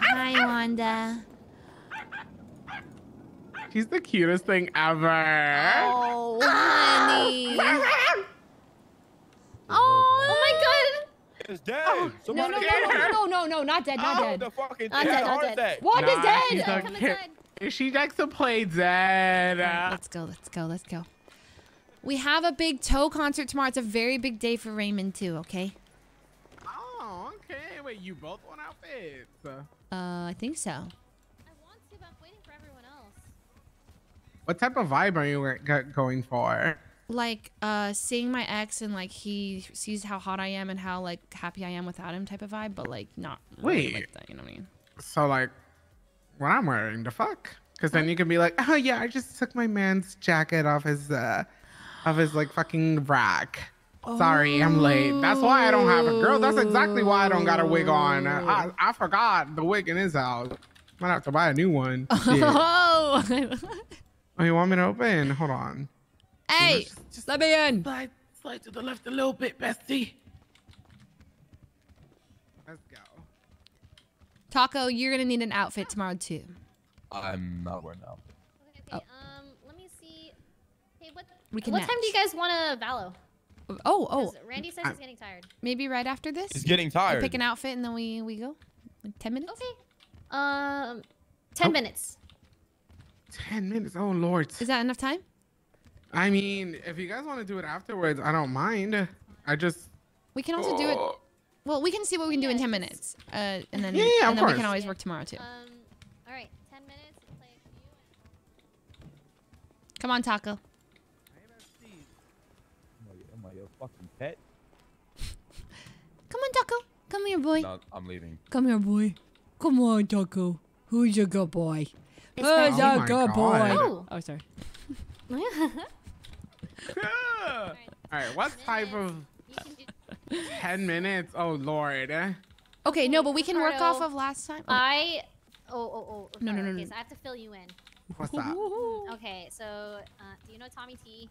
Hi, Wanda. She's the cutest thing ever. Oh, honey. (laughs) Oh my god! It's dead. Oh, no, no, no, no, no, no, no, not dead, not Oh, dead. the fucking Not dead. dead, not Heart dead. Wanda's Nah, dead. she's Come the inside. cute- She likes to play dead. Let's go, let's go, let's go. We have a big toe concert tomorrow. It's a very big day for Raymond too, okay? Oh, okay. Wait, you both want outfits? Uh, Uh, I think so. I want to, but I'm waiting for everyone else. What type of vibe are you going for? Like uh seeing my ex and like he sees how hot I am and how like happy I am without him type of vibe, but like not really Wait. like that, you know what I mean? So like, what I'm wearing, the fuck? Because then you can be like, oh yeah, I just took my man's jacket off his, uh, of his like fucking rack. Sorry, I'm late. That's why I don't have a girl. That's exactly why I don't got a wig on. I, I forgot the wig in his house. Might have to buy a new one. Shit. (laughs) Oh, (laughs) Oh, you want me to open? Hold on. hey, Just let me in. Slide, slide to the left a little bit, bestie. Let's go. Taco, you're gonna need an outfit tomorrow too. I'm not wearing now. Okay, um, let me see. Hey, what? We can what time do you guys want to Valo? Oh, oh. Randy says I- he's getting tired. maybe right after this. He's getting We tired. pick an outfit and then we we go. Like ten minutes. Okay. Um, ten Oh. minutes. Ten minutes. Oh lord. Is that enough time? I mean, if you guys want to do it afterwards, I don't mind. I just. We can also do it. Well, we can see what we can do in ten minutes, uh, and then Yeah, yeah, and then we can course. always work tomorrow too. Um, all right, ten minutes. Play a few. Come on, Taco. Am I- am I your fucking pet? (laughs) Come on, Taco. Come here, boy. No, I'm leaving. Come here, boy. Come on, Taco. Who's your good boy? Who's. Oh your my good boy? God. Oh. Oh, sorry. (laughs) (laughs) All right. What type of ten minutes? Oh lord. Okay, no, but we can work off of last time. Oh, I. Oh, oh, oh. No, no, Ricardo, no, Okay, no. so I have to fill you in. What's that? (laughs) Okay, so uh, do you know Tommy T?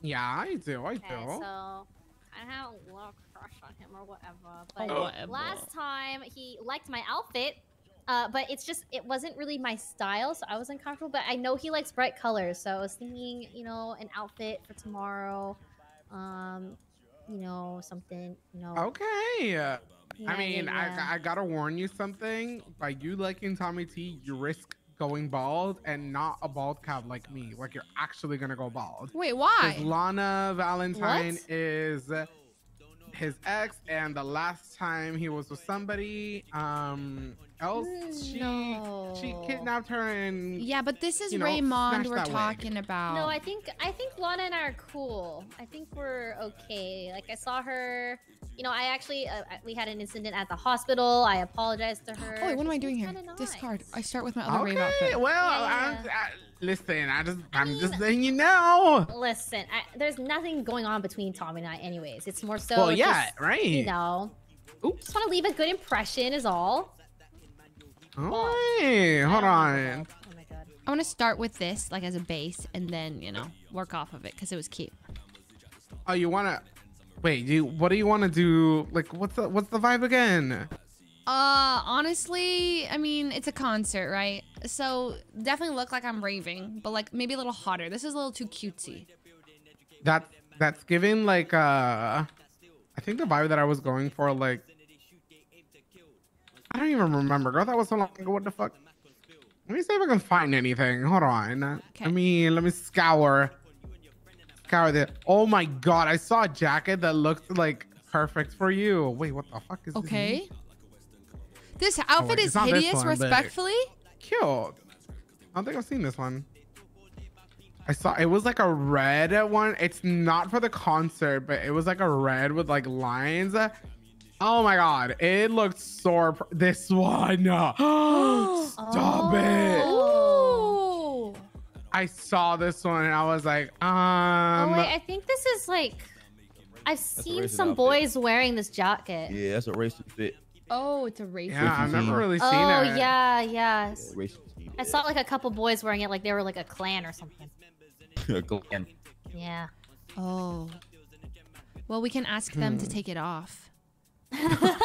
Yeah, I do. I Okay, do. so I have a little crush on him or whatever. But Oh, whatever. last time he liked my outfit, uh, but it's just it wasn't really my style, so I was uncomfortable. But I know he likes bright colors, so I was thinking, you know, an outfit for tomorrow. Um, you know, something, you know. Okay. I mean, yeah, yeah. I, I gotta warn you something. By you liking Tommy T, you risk going bald and not a bald cap like me. Like you're actually gonna go bald. Wait, why? Lana Valentine What? is his ex, and the last time he was with somebody um else, she No. she kidnapped her and Yeah, but this is you know, Raymond we're that wig. talking about. No, I think I think Lana and I are cool. I think we're okay. Like I saw her, you know, I actually uh, we had an incident at the hospital. I apologized to her. Oh, wait, what am I doing here? kinda Discard. I start with my other rave Okay, outfit. well, Yeah, I'm, yeah. I, listen, I just I'm mean- just letting you know. Listen, I, there's nothing going on between Tommy and I, anyways. It's more so. well, yeah, just, right. You know, Oops. just want to leave a good impression, is all. Oh, wait, hold on. Oh my god. I want to start with this, like as a base, and then you know work off of it because it was cute. Oh, you wanna? Wait, you what do you want to do? Like, what's the what's the vibe again? Uh, honestly, I mean, it's a concert, right? So definitely look like I'm raving, but like maybe a little hotter. This is a little too cutesy. That that's giving like uh, I think the vibe that I was going for like. I don't even remember, girl. That was so long ago. What the fuck? Let me see if I can find anything. Hold on. Okay. Let me let me scour. Scour the. Oh my god! I saw a jacket that looked like perfect for you. Wait, what the fuck is this? Okay. This oh, outfit wait, is it's not this hideous, one, respectfully. Cute. I don't think I've seen this one. I saw it was like a red one. It's not for the concert, but it was like a red with like lines. Oh my god, it looks so. This one. (gasps) Stop it. Oh. I saw this one and I was like, um. oh wait, I think this is like. I've seen racist some outfit. boys wearing this jacket. Yeah, that's a racist fit. Oh, it's a racist. yeah, I've never really seen Oh it. yeah, yeah. Racist. I saw like a couple boys wearing it, like they were like a clan or something. (laughs) Glenn. Yeah. Oh. Well, we can ask them Hmm. to take it off. (laughs)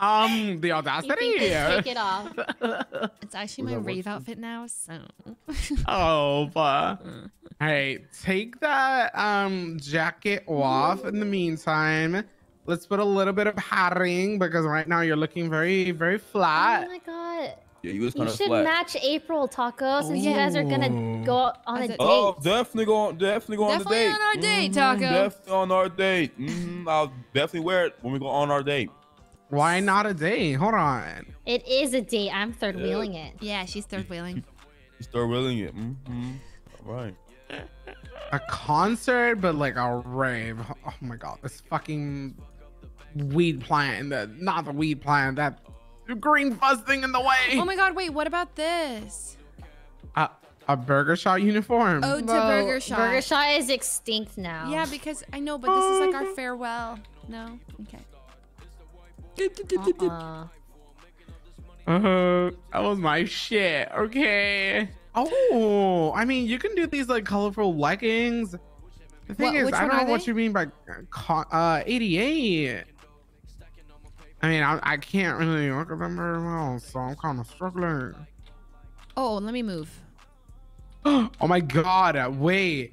Um, the You audacity. think take it off? (laughs) It's actually my rave work? outfit now, so. (laughs) Oh, but hey, take that um jacket off. In the meantime, let's put a little bit of padding because right now you're looking very, very flat. Oh my god. Yeah, you was You kind of should flat. match April Taco since you guys are gonna go on a date. Oh, definitely go on, definitely go on the Definitely date. on our date, Mhm, Taco. Definitely on our date. hmm I'll definitely wear it when we go on our date. Why not a day? Hold on. It is a date. I'm third wheeling it. Yeah, she's third wheeling. You start willing it. hmm All right. a concert, but like a rave. Oh my god, this fucking weed plant, the not the weed plant, that green fuzz thing in the way. Oh my god, wait, what about this? a, a burger shot uniform. Oh, to Well, Burger Shot. Burger Shot is extinct now. Yeah, because I know, but this is like our farewell. No? Okay. Uh-uh. Uh, that was my shit. Okay. Oh, I mean, you can do these like colorful leggings. The thing What- is, I don't are know what you mean by uh, uh 88. I mean, I, I can't really look at them very well, so I'm kind of struggling. Oh, let me move. (gasps) oh my god! Wait.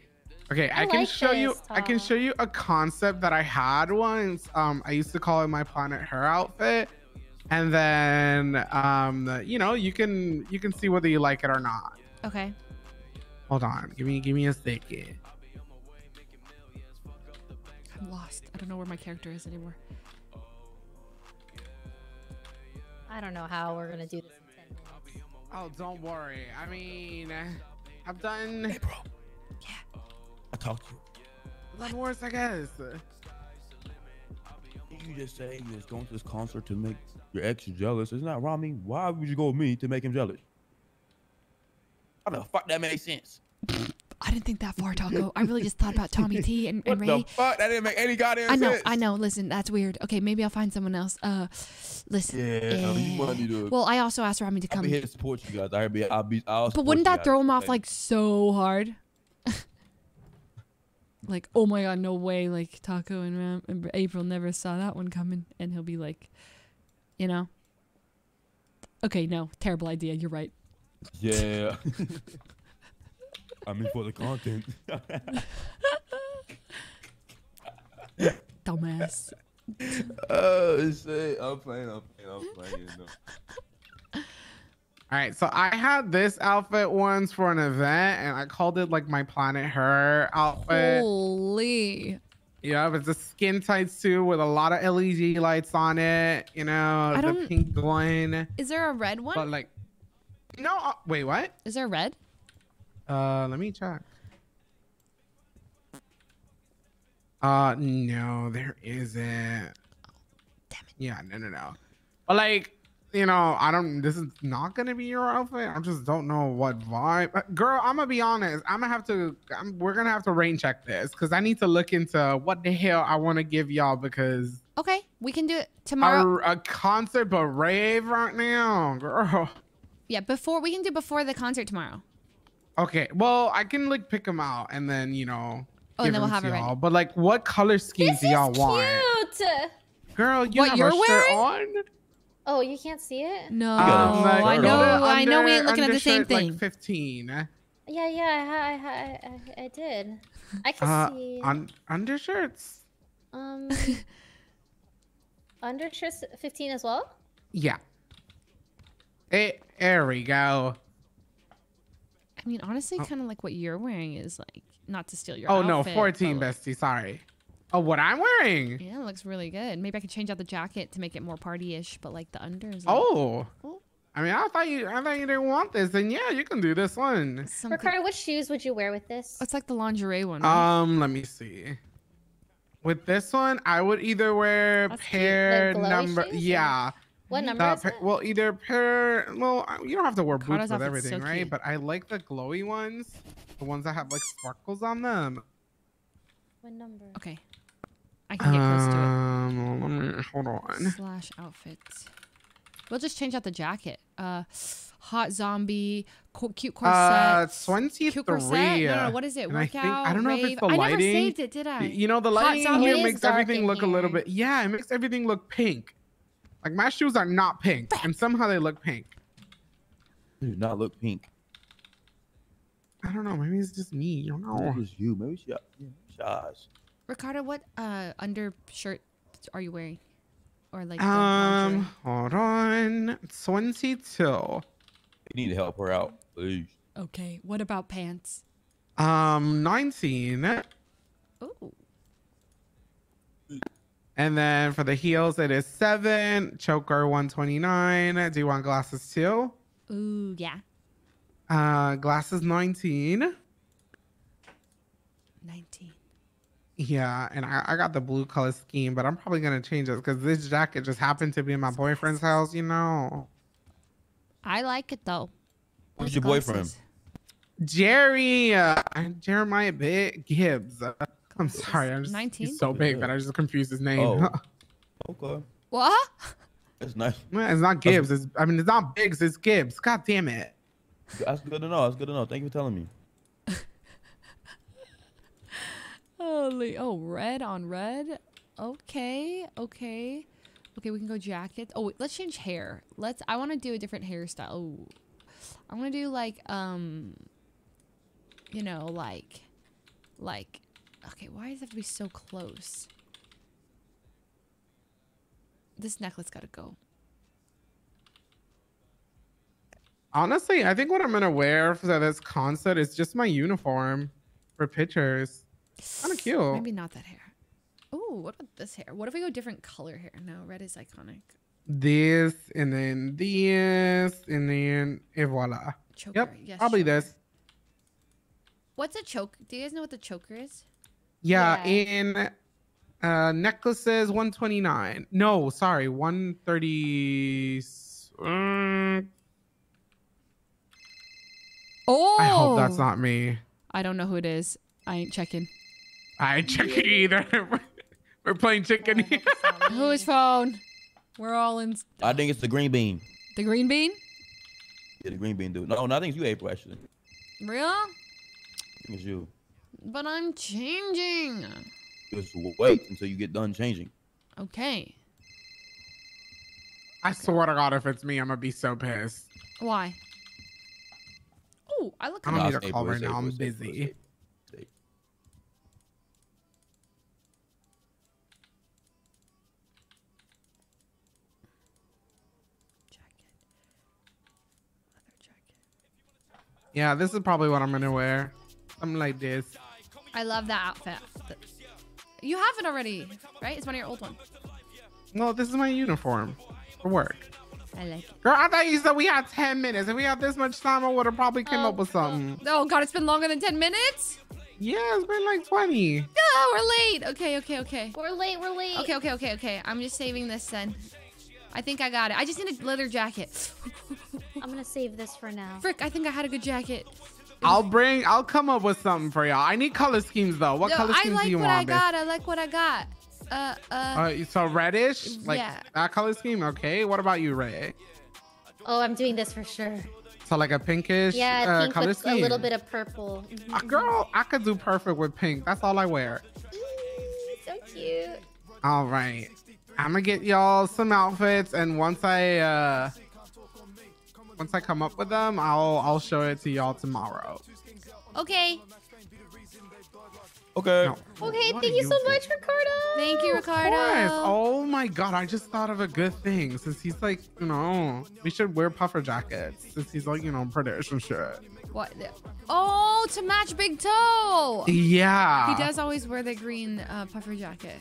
Okay, I, I can like show you. this, I can show you a concept that I had once. Um, I used to call it my Planet Her outfit, and then um, you know, you can you can see whether you like it or not. Okay. Hold on, give me give me a second. I'm lost. I don't know where my character is anymore. I don't know how we're gonna do this in 10 minutes. Oh, don't worry. I mean, I've done. Hey, bro. I talked to you. done worse, I guess. You just say you was going to this concert to make your ex jealous. Isn't that wrong? Why would you go with me to make him jealous? How the fuck that makes sense? I didn't think that far, Taco. I really just thought about Tommy (laughs) T and, and What Ray. the fuck? That didn't make any goddamn I know, sense. I know. Listen, that's weird. Okay, maybe I'll find someone else. Uh, listen. Yeah, you might need to. Well, I also asked Ramee to come. I'll come. be here to support you guys. I'll be. I'll be. I'll But wouldn't that throw him off like so hard? Like, oh my god, no way! Like Taco and, Ram- and April never saw that one coming, and he'll be like, you know. Okay, no, terrible idea. You're right. Yeah. (laughs) I mean, for the content. Dumbass. (laughs) oh shit! I'm playing. I'm playing. I'm playing. No. All right, so I had this outfit once for an event, and I called it like my Planet Her outfit. Holy. Yeah, it's a skin tight suit with a lot of LED lights on it. You know, I the pink one. Is there a red one? But like, no, uh, wait, what? Is there a red? Uh, let me check. Uh, no, there isn't. Damn it. Yeah, no, no, no. But like, you know, I don't. This is not gonna be your outfit. I just don't know what vibe. Uh, Girl, I'm gonna be honest. I'm gonna have to. I'm, we're gonna have to rain check this because I need to look into what the hell I want to give y'all because Okay, we can do it tomorrow. a, a concert but rave right now, girl. yeah, before we can do before the concert tomorrow. Okay, well, I can like pick them out and then you know. Oh, and give then we'll them have to it ready. y'all. But like, what color schemes do y'all want? Cute. Girl, you What have you're a shirt wearing? on? Oh, you can't see it? No, got a like, I know, on. I know. We ain't looking at the same thing. Like 15. Yeah, yeah, I, I, I, I, I did. I can Uh, see. un- undershirts? um, (laughs) undershirts 15 as well? Yeah. Hey, there we go. I mean, honestly, kind of like what you're wearing is like not to steal your. oh no, 14, but, like, bestie. Sorry. Oh, what I'm wearing? Yeah, it looks really good. Maybe I could change out the jacket to make it more party-ish, but like the unders. Oh. Oh. I mean, I thought you, I thought you didn't want this. Then yeah, you can do this one. something. Ricardo, what shoes would you wear with this? It's like the lingerie one. Right? Um, let me see. With this one, I would either wear That's pair number. shoes, or- Yeah. what The number is pa- it? well, either pair. Well, you don't have to wear Ricardo's boots with outfit's so everything, right? cute. But I like the glowy ones, the ones that have like sparkles on them. What number? okay, I can get close to Um, let me hold on. Slash outfits. We'll just change out the jacket. Uh, hot zombie, co- cute corset. Uh, twenty Cute corset? three. No, no, what is it? And I think- Workout? I don't know if it's the lighting. I never lighting. saved it, did I? You know, the lighting zombie here is makes everything in look a little bit. Yeah, it makes everything look pink. Like my shoes are not pink, and somehow they look pink. Do not look pink. I don't know. Maybe it's just me. You don't know. Maybe it's you. Maybe she got yeah, she eyes. Ricardo, what uh undershirt are you wearing? Or like Um, hold on. Twenty-two. You need to help her out, please. Okay, what about pants? Um, nineteen. Ooh. And then for the heels, it is seven. Choker one twenty-nine. Do you want glasses too? Ooh, yeah. Uh, glasses nineteen. 19. Yeah, and I, I got the blue color scheme, but I'm probably gonna change it because this jacket just happened to be in my boyfriend's house. You know, I like it though. Who's Those your boyfriend? glasses. Jerry uh, Jeremiah Bit Gibbs. Uh, I'm sorry, I'm just 19? he's so big that I just confused his name. Oh. (laughs) Okay. What? That's nice. Well, it's not Gibbs. It's, I mean, it's not Biggs. It's Gibbs. God damn it. That's good to know. That's good to know. Thank you for telling me. Holy, oh, red on red. Okay, okay, okay. We can go jacket. Oh, wait, let's change hair. Let's. I want to do a different hairstyle. Oh, I want to do like um, you know, like, like. Okay, why does it have to be so close? This necklace gotta go. Honestly, I think what I'm gonna wear for this concert is just my uniform for pictures. Kind of cute. Maybe not that hair. Oh, what about this hair? What if we go different color hair? No, red is iconic. This and then this and then et voila. Choker, Yep, yes, probably choker. this. What's a choke? Do you guys know what the choker is? Yeah, Yeah. in uh necklaces 129. No, sorry, 130. Mm, Oh, I hope that's not me. I don't know who it is. I ain't checking. I ain't checking either. (laughs) We're playing chicken. (laughs) Whose phone? We're all in I think it's the green bean. the green bean. Yeah, the green bean dude. No, no, I think it's you, April. Actually, Real? I Real? think it's you. But I'm changing. Just wait until you get done changing. Okay. I swear to God, if it's me, I'm gonna be so pissed. Why? Oh, I look. I don't Nah, need a call April, right it's now. I'm April, April, busy. Yeah, this is probably what I'm gonna wear. Something like this. I love that outfit. You have it already, right? It's one of your old ones. No, this is my uniform for work. I like it. Girl, I thought you said we had 10 minutes. If we had this much time, I would have probably came oh, up with something. Oh God, it's been longer than ten minutes. Yeah, it's been like 20. Oh, we're late. Okay, okay, okay. We're late. We're late. Okay, okay, okay, okay. I'm just saving this then. I think I got it. I just need a leather jacket. (laughs) I'm gonna save this for now. Frick, I think I had a good jacket. I'll bring, I'll come up with something for y'all. I need color schemes though. What No, color schemes like do you want? I bitch? got. I like what I got. Uh, uh. Uh, so reddish, like Yeah. that color scheme. Okay. What about you, Ray? Oh, I'm doing this for sure. So like a pinkish Yeah, uh, pink color with scheme. a little bit of purple. Uh, girl, I could do perfect with pink. That's all I wear. So cute. All right. I'm gonna get y'all some outfits, and once I uh once I come up with them, I'll I'll show it to y'all tomorrow. Okay. Okay. Okay, What thank are you so much, Ricardo. Thank you, Of Ricardo. course. Oh my god, I just thought of a good thing. Since he's like, you know, we should wear puffer jackets. Since he's like, you know, British and shit. What? Oh, to match Big Toe. Yeah. He does always wear the green uh, puffer jacket.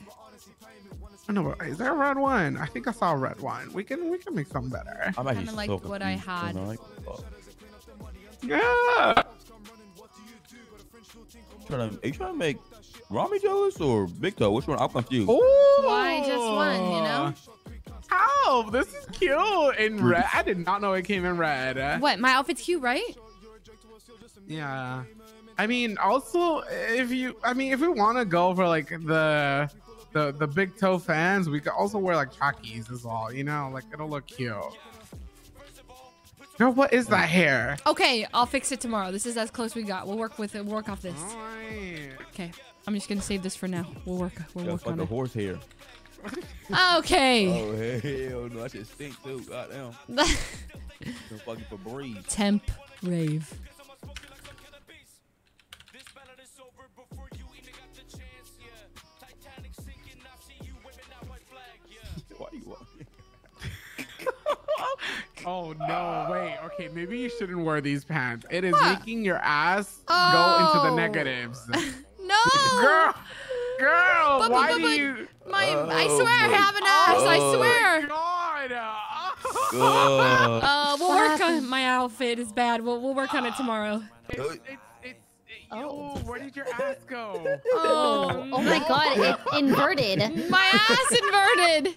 I know, is there a red one? I think I saw a red one. We can we can make something better. I'm actually Kinda like so what I confused, had. man. Like, Yeah. trying to, are you trying to make Ramee jealous or Big Toe? Which one? I'm confused. Why just one, you know? How? This is cute in red. I did not know it came in red. What? My outfit's cute, right? Yeah. I mean, also, if you, I mean, if we want to go for like the, the, the big toe fans, we could also wear like trackies as well. You know, like it'll look cute. Girl, what is that hair? Okay, I'll fix it tomorrow. This is as close we got. We'll work with it. We'll work off this. Okay, I'm just gonna save this for now. We'll work. We'll Just work like on a it. horse hair. Okay. Oh hell no, that shit stink too. Goddamn. (laughs) Some fucking Febreze. Temp rave. Oh no! Wait. Okay, maybe you shouldn't wear these pants. It is What? making your ass go into the Oh. negatives. (laughs) No. Girl, girl, But- but- why but- do you? My, I Oh swear I have an ass. I God. swear. God. Uh, Uh, we'll work on my outfit. is bad. We'll we'll work on it tomorrow. It's, it's, it's, Oh, where did your ass go? Oh, Oh my god, it (laughs) inverted. my ass inverted.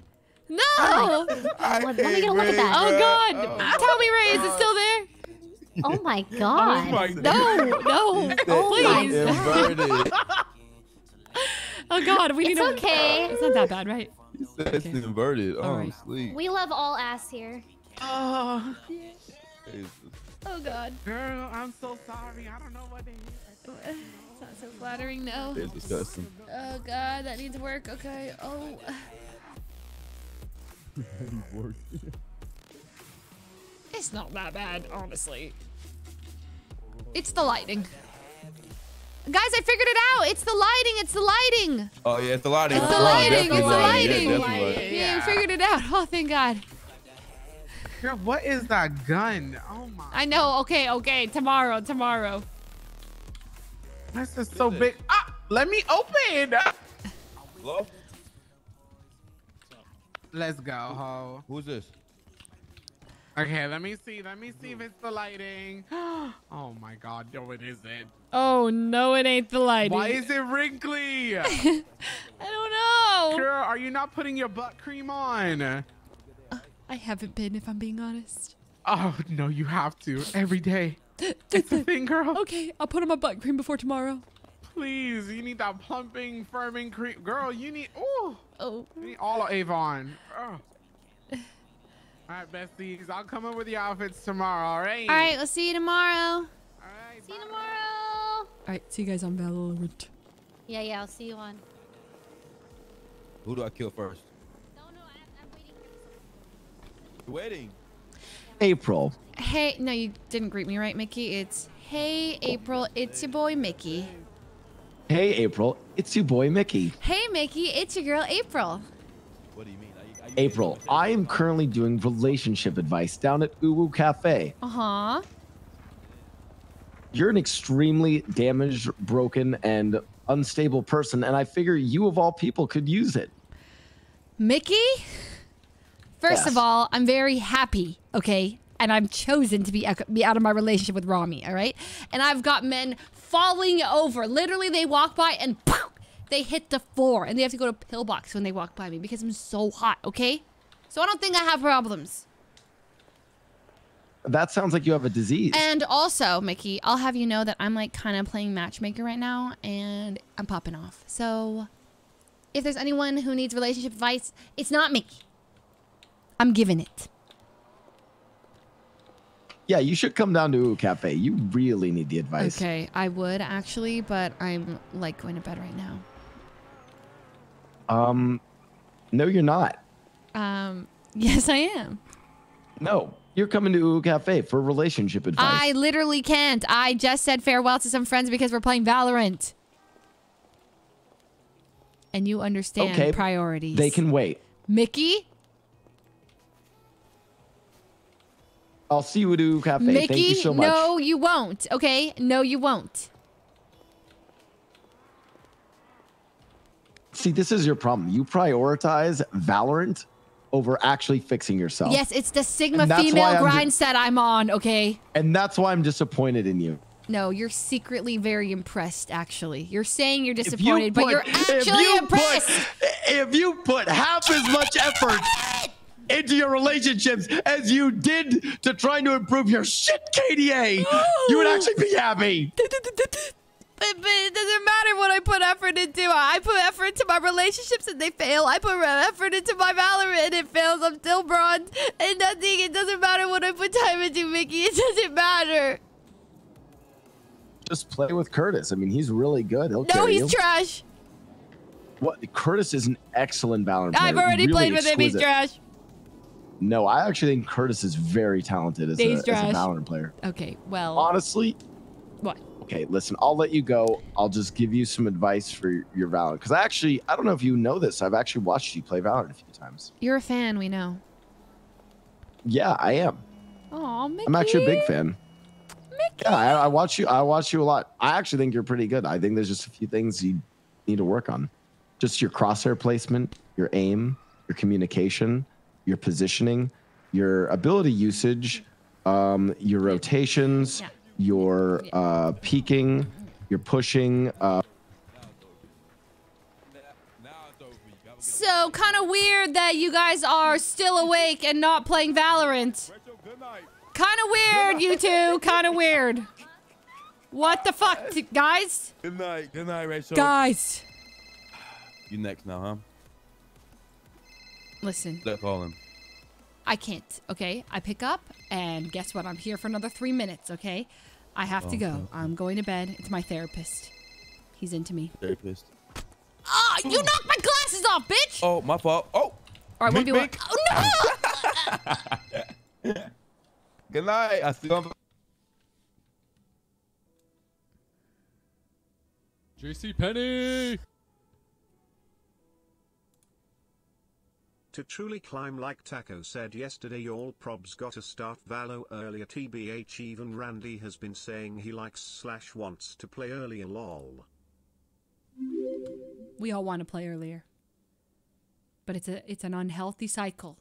No. Oh (laughs) Let me get a look at that. Oh God, oh. Tommy Ray, is it still there? Oh my (laughs) oh, god. my No, no, Oh please. (laughs) Oh God, we need It's to. okay. It's not that bad, right? He said it's inverted. Oh, Alright. sleep. We love all ass here. Oh, Jesus. Oh God, girl, I'm so sorry. I don't know what they it's not so flattering. No. It's disgusting. Oh God, that needs work. Okay. Oh. It's not that bad, honestly. It's the lighting. Guys, I figured it out. It's the lighting. It's the lighting. Oh yeah, it's the lighting. It's the Oh, lighting. It's the lighting. lighting. Yeah, definitely lighting. Yeah, you figured it out. (laughs) Oh, thank God. Girl, what is that gun? Oh my, I know. Okay, okay. Tomorrow, tomorrow. this is so big. Ah, let me open. Hello? Let's go, ho. Who's this? Okay, let me see. Let me see if it's the lighting. (gasps) Oh my god, no, it isn't. Oh no, it ain't the lighting. Why is it wrinkly? (laughs) I don't know. Girl, are you not putting your butt cream on? Uh, I haven't been, if I'm being honest. Oh no, you have to every day. (laughs) It's the thing, girl. Okay, I'll put on my butt cream before tomorrow. Please, you need that plumping, firming cream. Girl, you need. Oh, Oh. you need all of Avon. Oh. All right, besties. I'll come up with the outfits tomorrow. All right. All right, we'll see you tomorrow. All right. See you tomorrow. All right, see you guys on Valorant. Yeah, yeah, I'll see you on. Who do I kill first? No, no, I, I'm waiting. Waiting. April. Hey, no, you didn't greet me right, Mickey. It's hey, April. It's your boy Mickey. Hey, April. It's your boy Mickey. Hey, Mickey. It's your girl April. What do you mean? Are you, are you April, I am currently doing relationship advice down at UwU Cafe. Uh huh. You're an extremely damaged, broken, and unstable person, and I figure you of all people could use it. Mickey? First of all, I'm very happy, okay? And I'm chosen to be, be out of my relationship with Ramee, all right? And I've got men falling over. Literally, they walk by and poof, they hit the floor. And they have to go to pillbox when they walk by me because I'm so hot, okay? So I don't think I have problems. That sounds like you have a disease. And also, Mickey, I'll have you know that I'm like kind of playing matchmaker right now and I'm popping off. So if there's anyone who needs relationship advice, it's not Mickey. I'm giving it. Yeah, you should come down to UwU Cafe. You really need the advice. Okay, I would actually, but I'm like going to bed right now. Um, no, you're not. Um, (laughs) yes, I am. No, you're coming to UwU Cafe for relationship advice. I literally can't. I just said farewell to some friends because we're playing Valorant. And you understand Okay, priorities. They can wait. Mickey? I'll see you at Cafe. Mickey? Thank you so much. No, you won't. Okay? No, you won't. See, this is your problem. You prioritize Valorant over actually fixing yourself. Yes, it's the Sigma And that's why female grind set I'm on, okay? And that's why I'm disappointed in you. No, you're secretly very impressed, actually. You're saying you're If you disappointed, but you're if actually you impressed. Put, if you put half as much effort into your relationships as you did to trying to improve your shit KDA, you would actually be happy. (gasps) But, but it doesn't matter what I put effort into. I put effort into my relationships and they fail. I put effort into my Valorant and it fails. I'm still bronze. And nothing. It doesn't matter what I put time into, Mickey. It doesn't matter. Just play with Curtis. I mean, he's really good. He'll No, he's you. trash. What? Curtis is an excellent Valorant player. I've already really played with him. He's trash. No, I actually think Curtis is very talented as, a, as a. Valorant player. Okay, well. Honestly, What? okay, listen, I'll let you go. I'll just give you some advice for your, your Valorant. Because I actually, I don't know if you know this. I've actually watched you play Valorant a few times. You're a fan, we know. Yeah, I am. Aw, Mickey. I'm actually a big fan. Mickey. Yeah, I, I watch you. I watch you a lot. I actually think you're pretty good. I think there's just a few things you need to work on. Just your crosshair placement, your aim, your communication, your positioning, your ability usage, um, your rotations, Yeah. your uh, peeking, You're pushing. Uh, So kind of weird that you guys are still awake and not playing Valorant. Kind of weird, you two. Kind of weird. What the fuck, guys? Good night. Good night, Rachel. Guys, You next now, huh? Listen. Let's call him. I can't. Okay, I pick up, and guess what? I'm here for another three minutes. Okay, I have to Oh, go. okay. I'm going to bed. It's my therapist. He's into me. Therapist. Ah, you knocked my glasses off, bitch! Oh, my fault. Oh. All right, one Mink, v one. Oh no! (laughs) Good night. I see you on. JC Penney. To truly climb like Taco said yesterday all probs gotta start Valo earlier tbh even Randy has been saying he likes slash wants to play earlier lol. we all want to play earlier, but it's a it's an unhealthy cycle.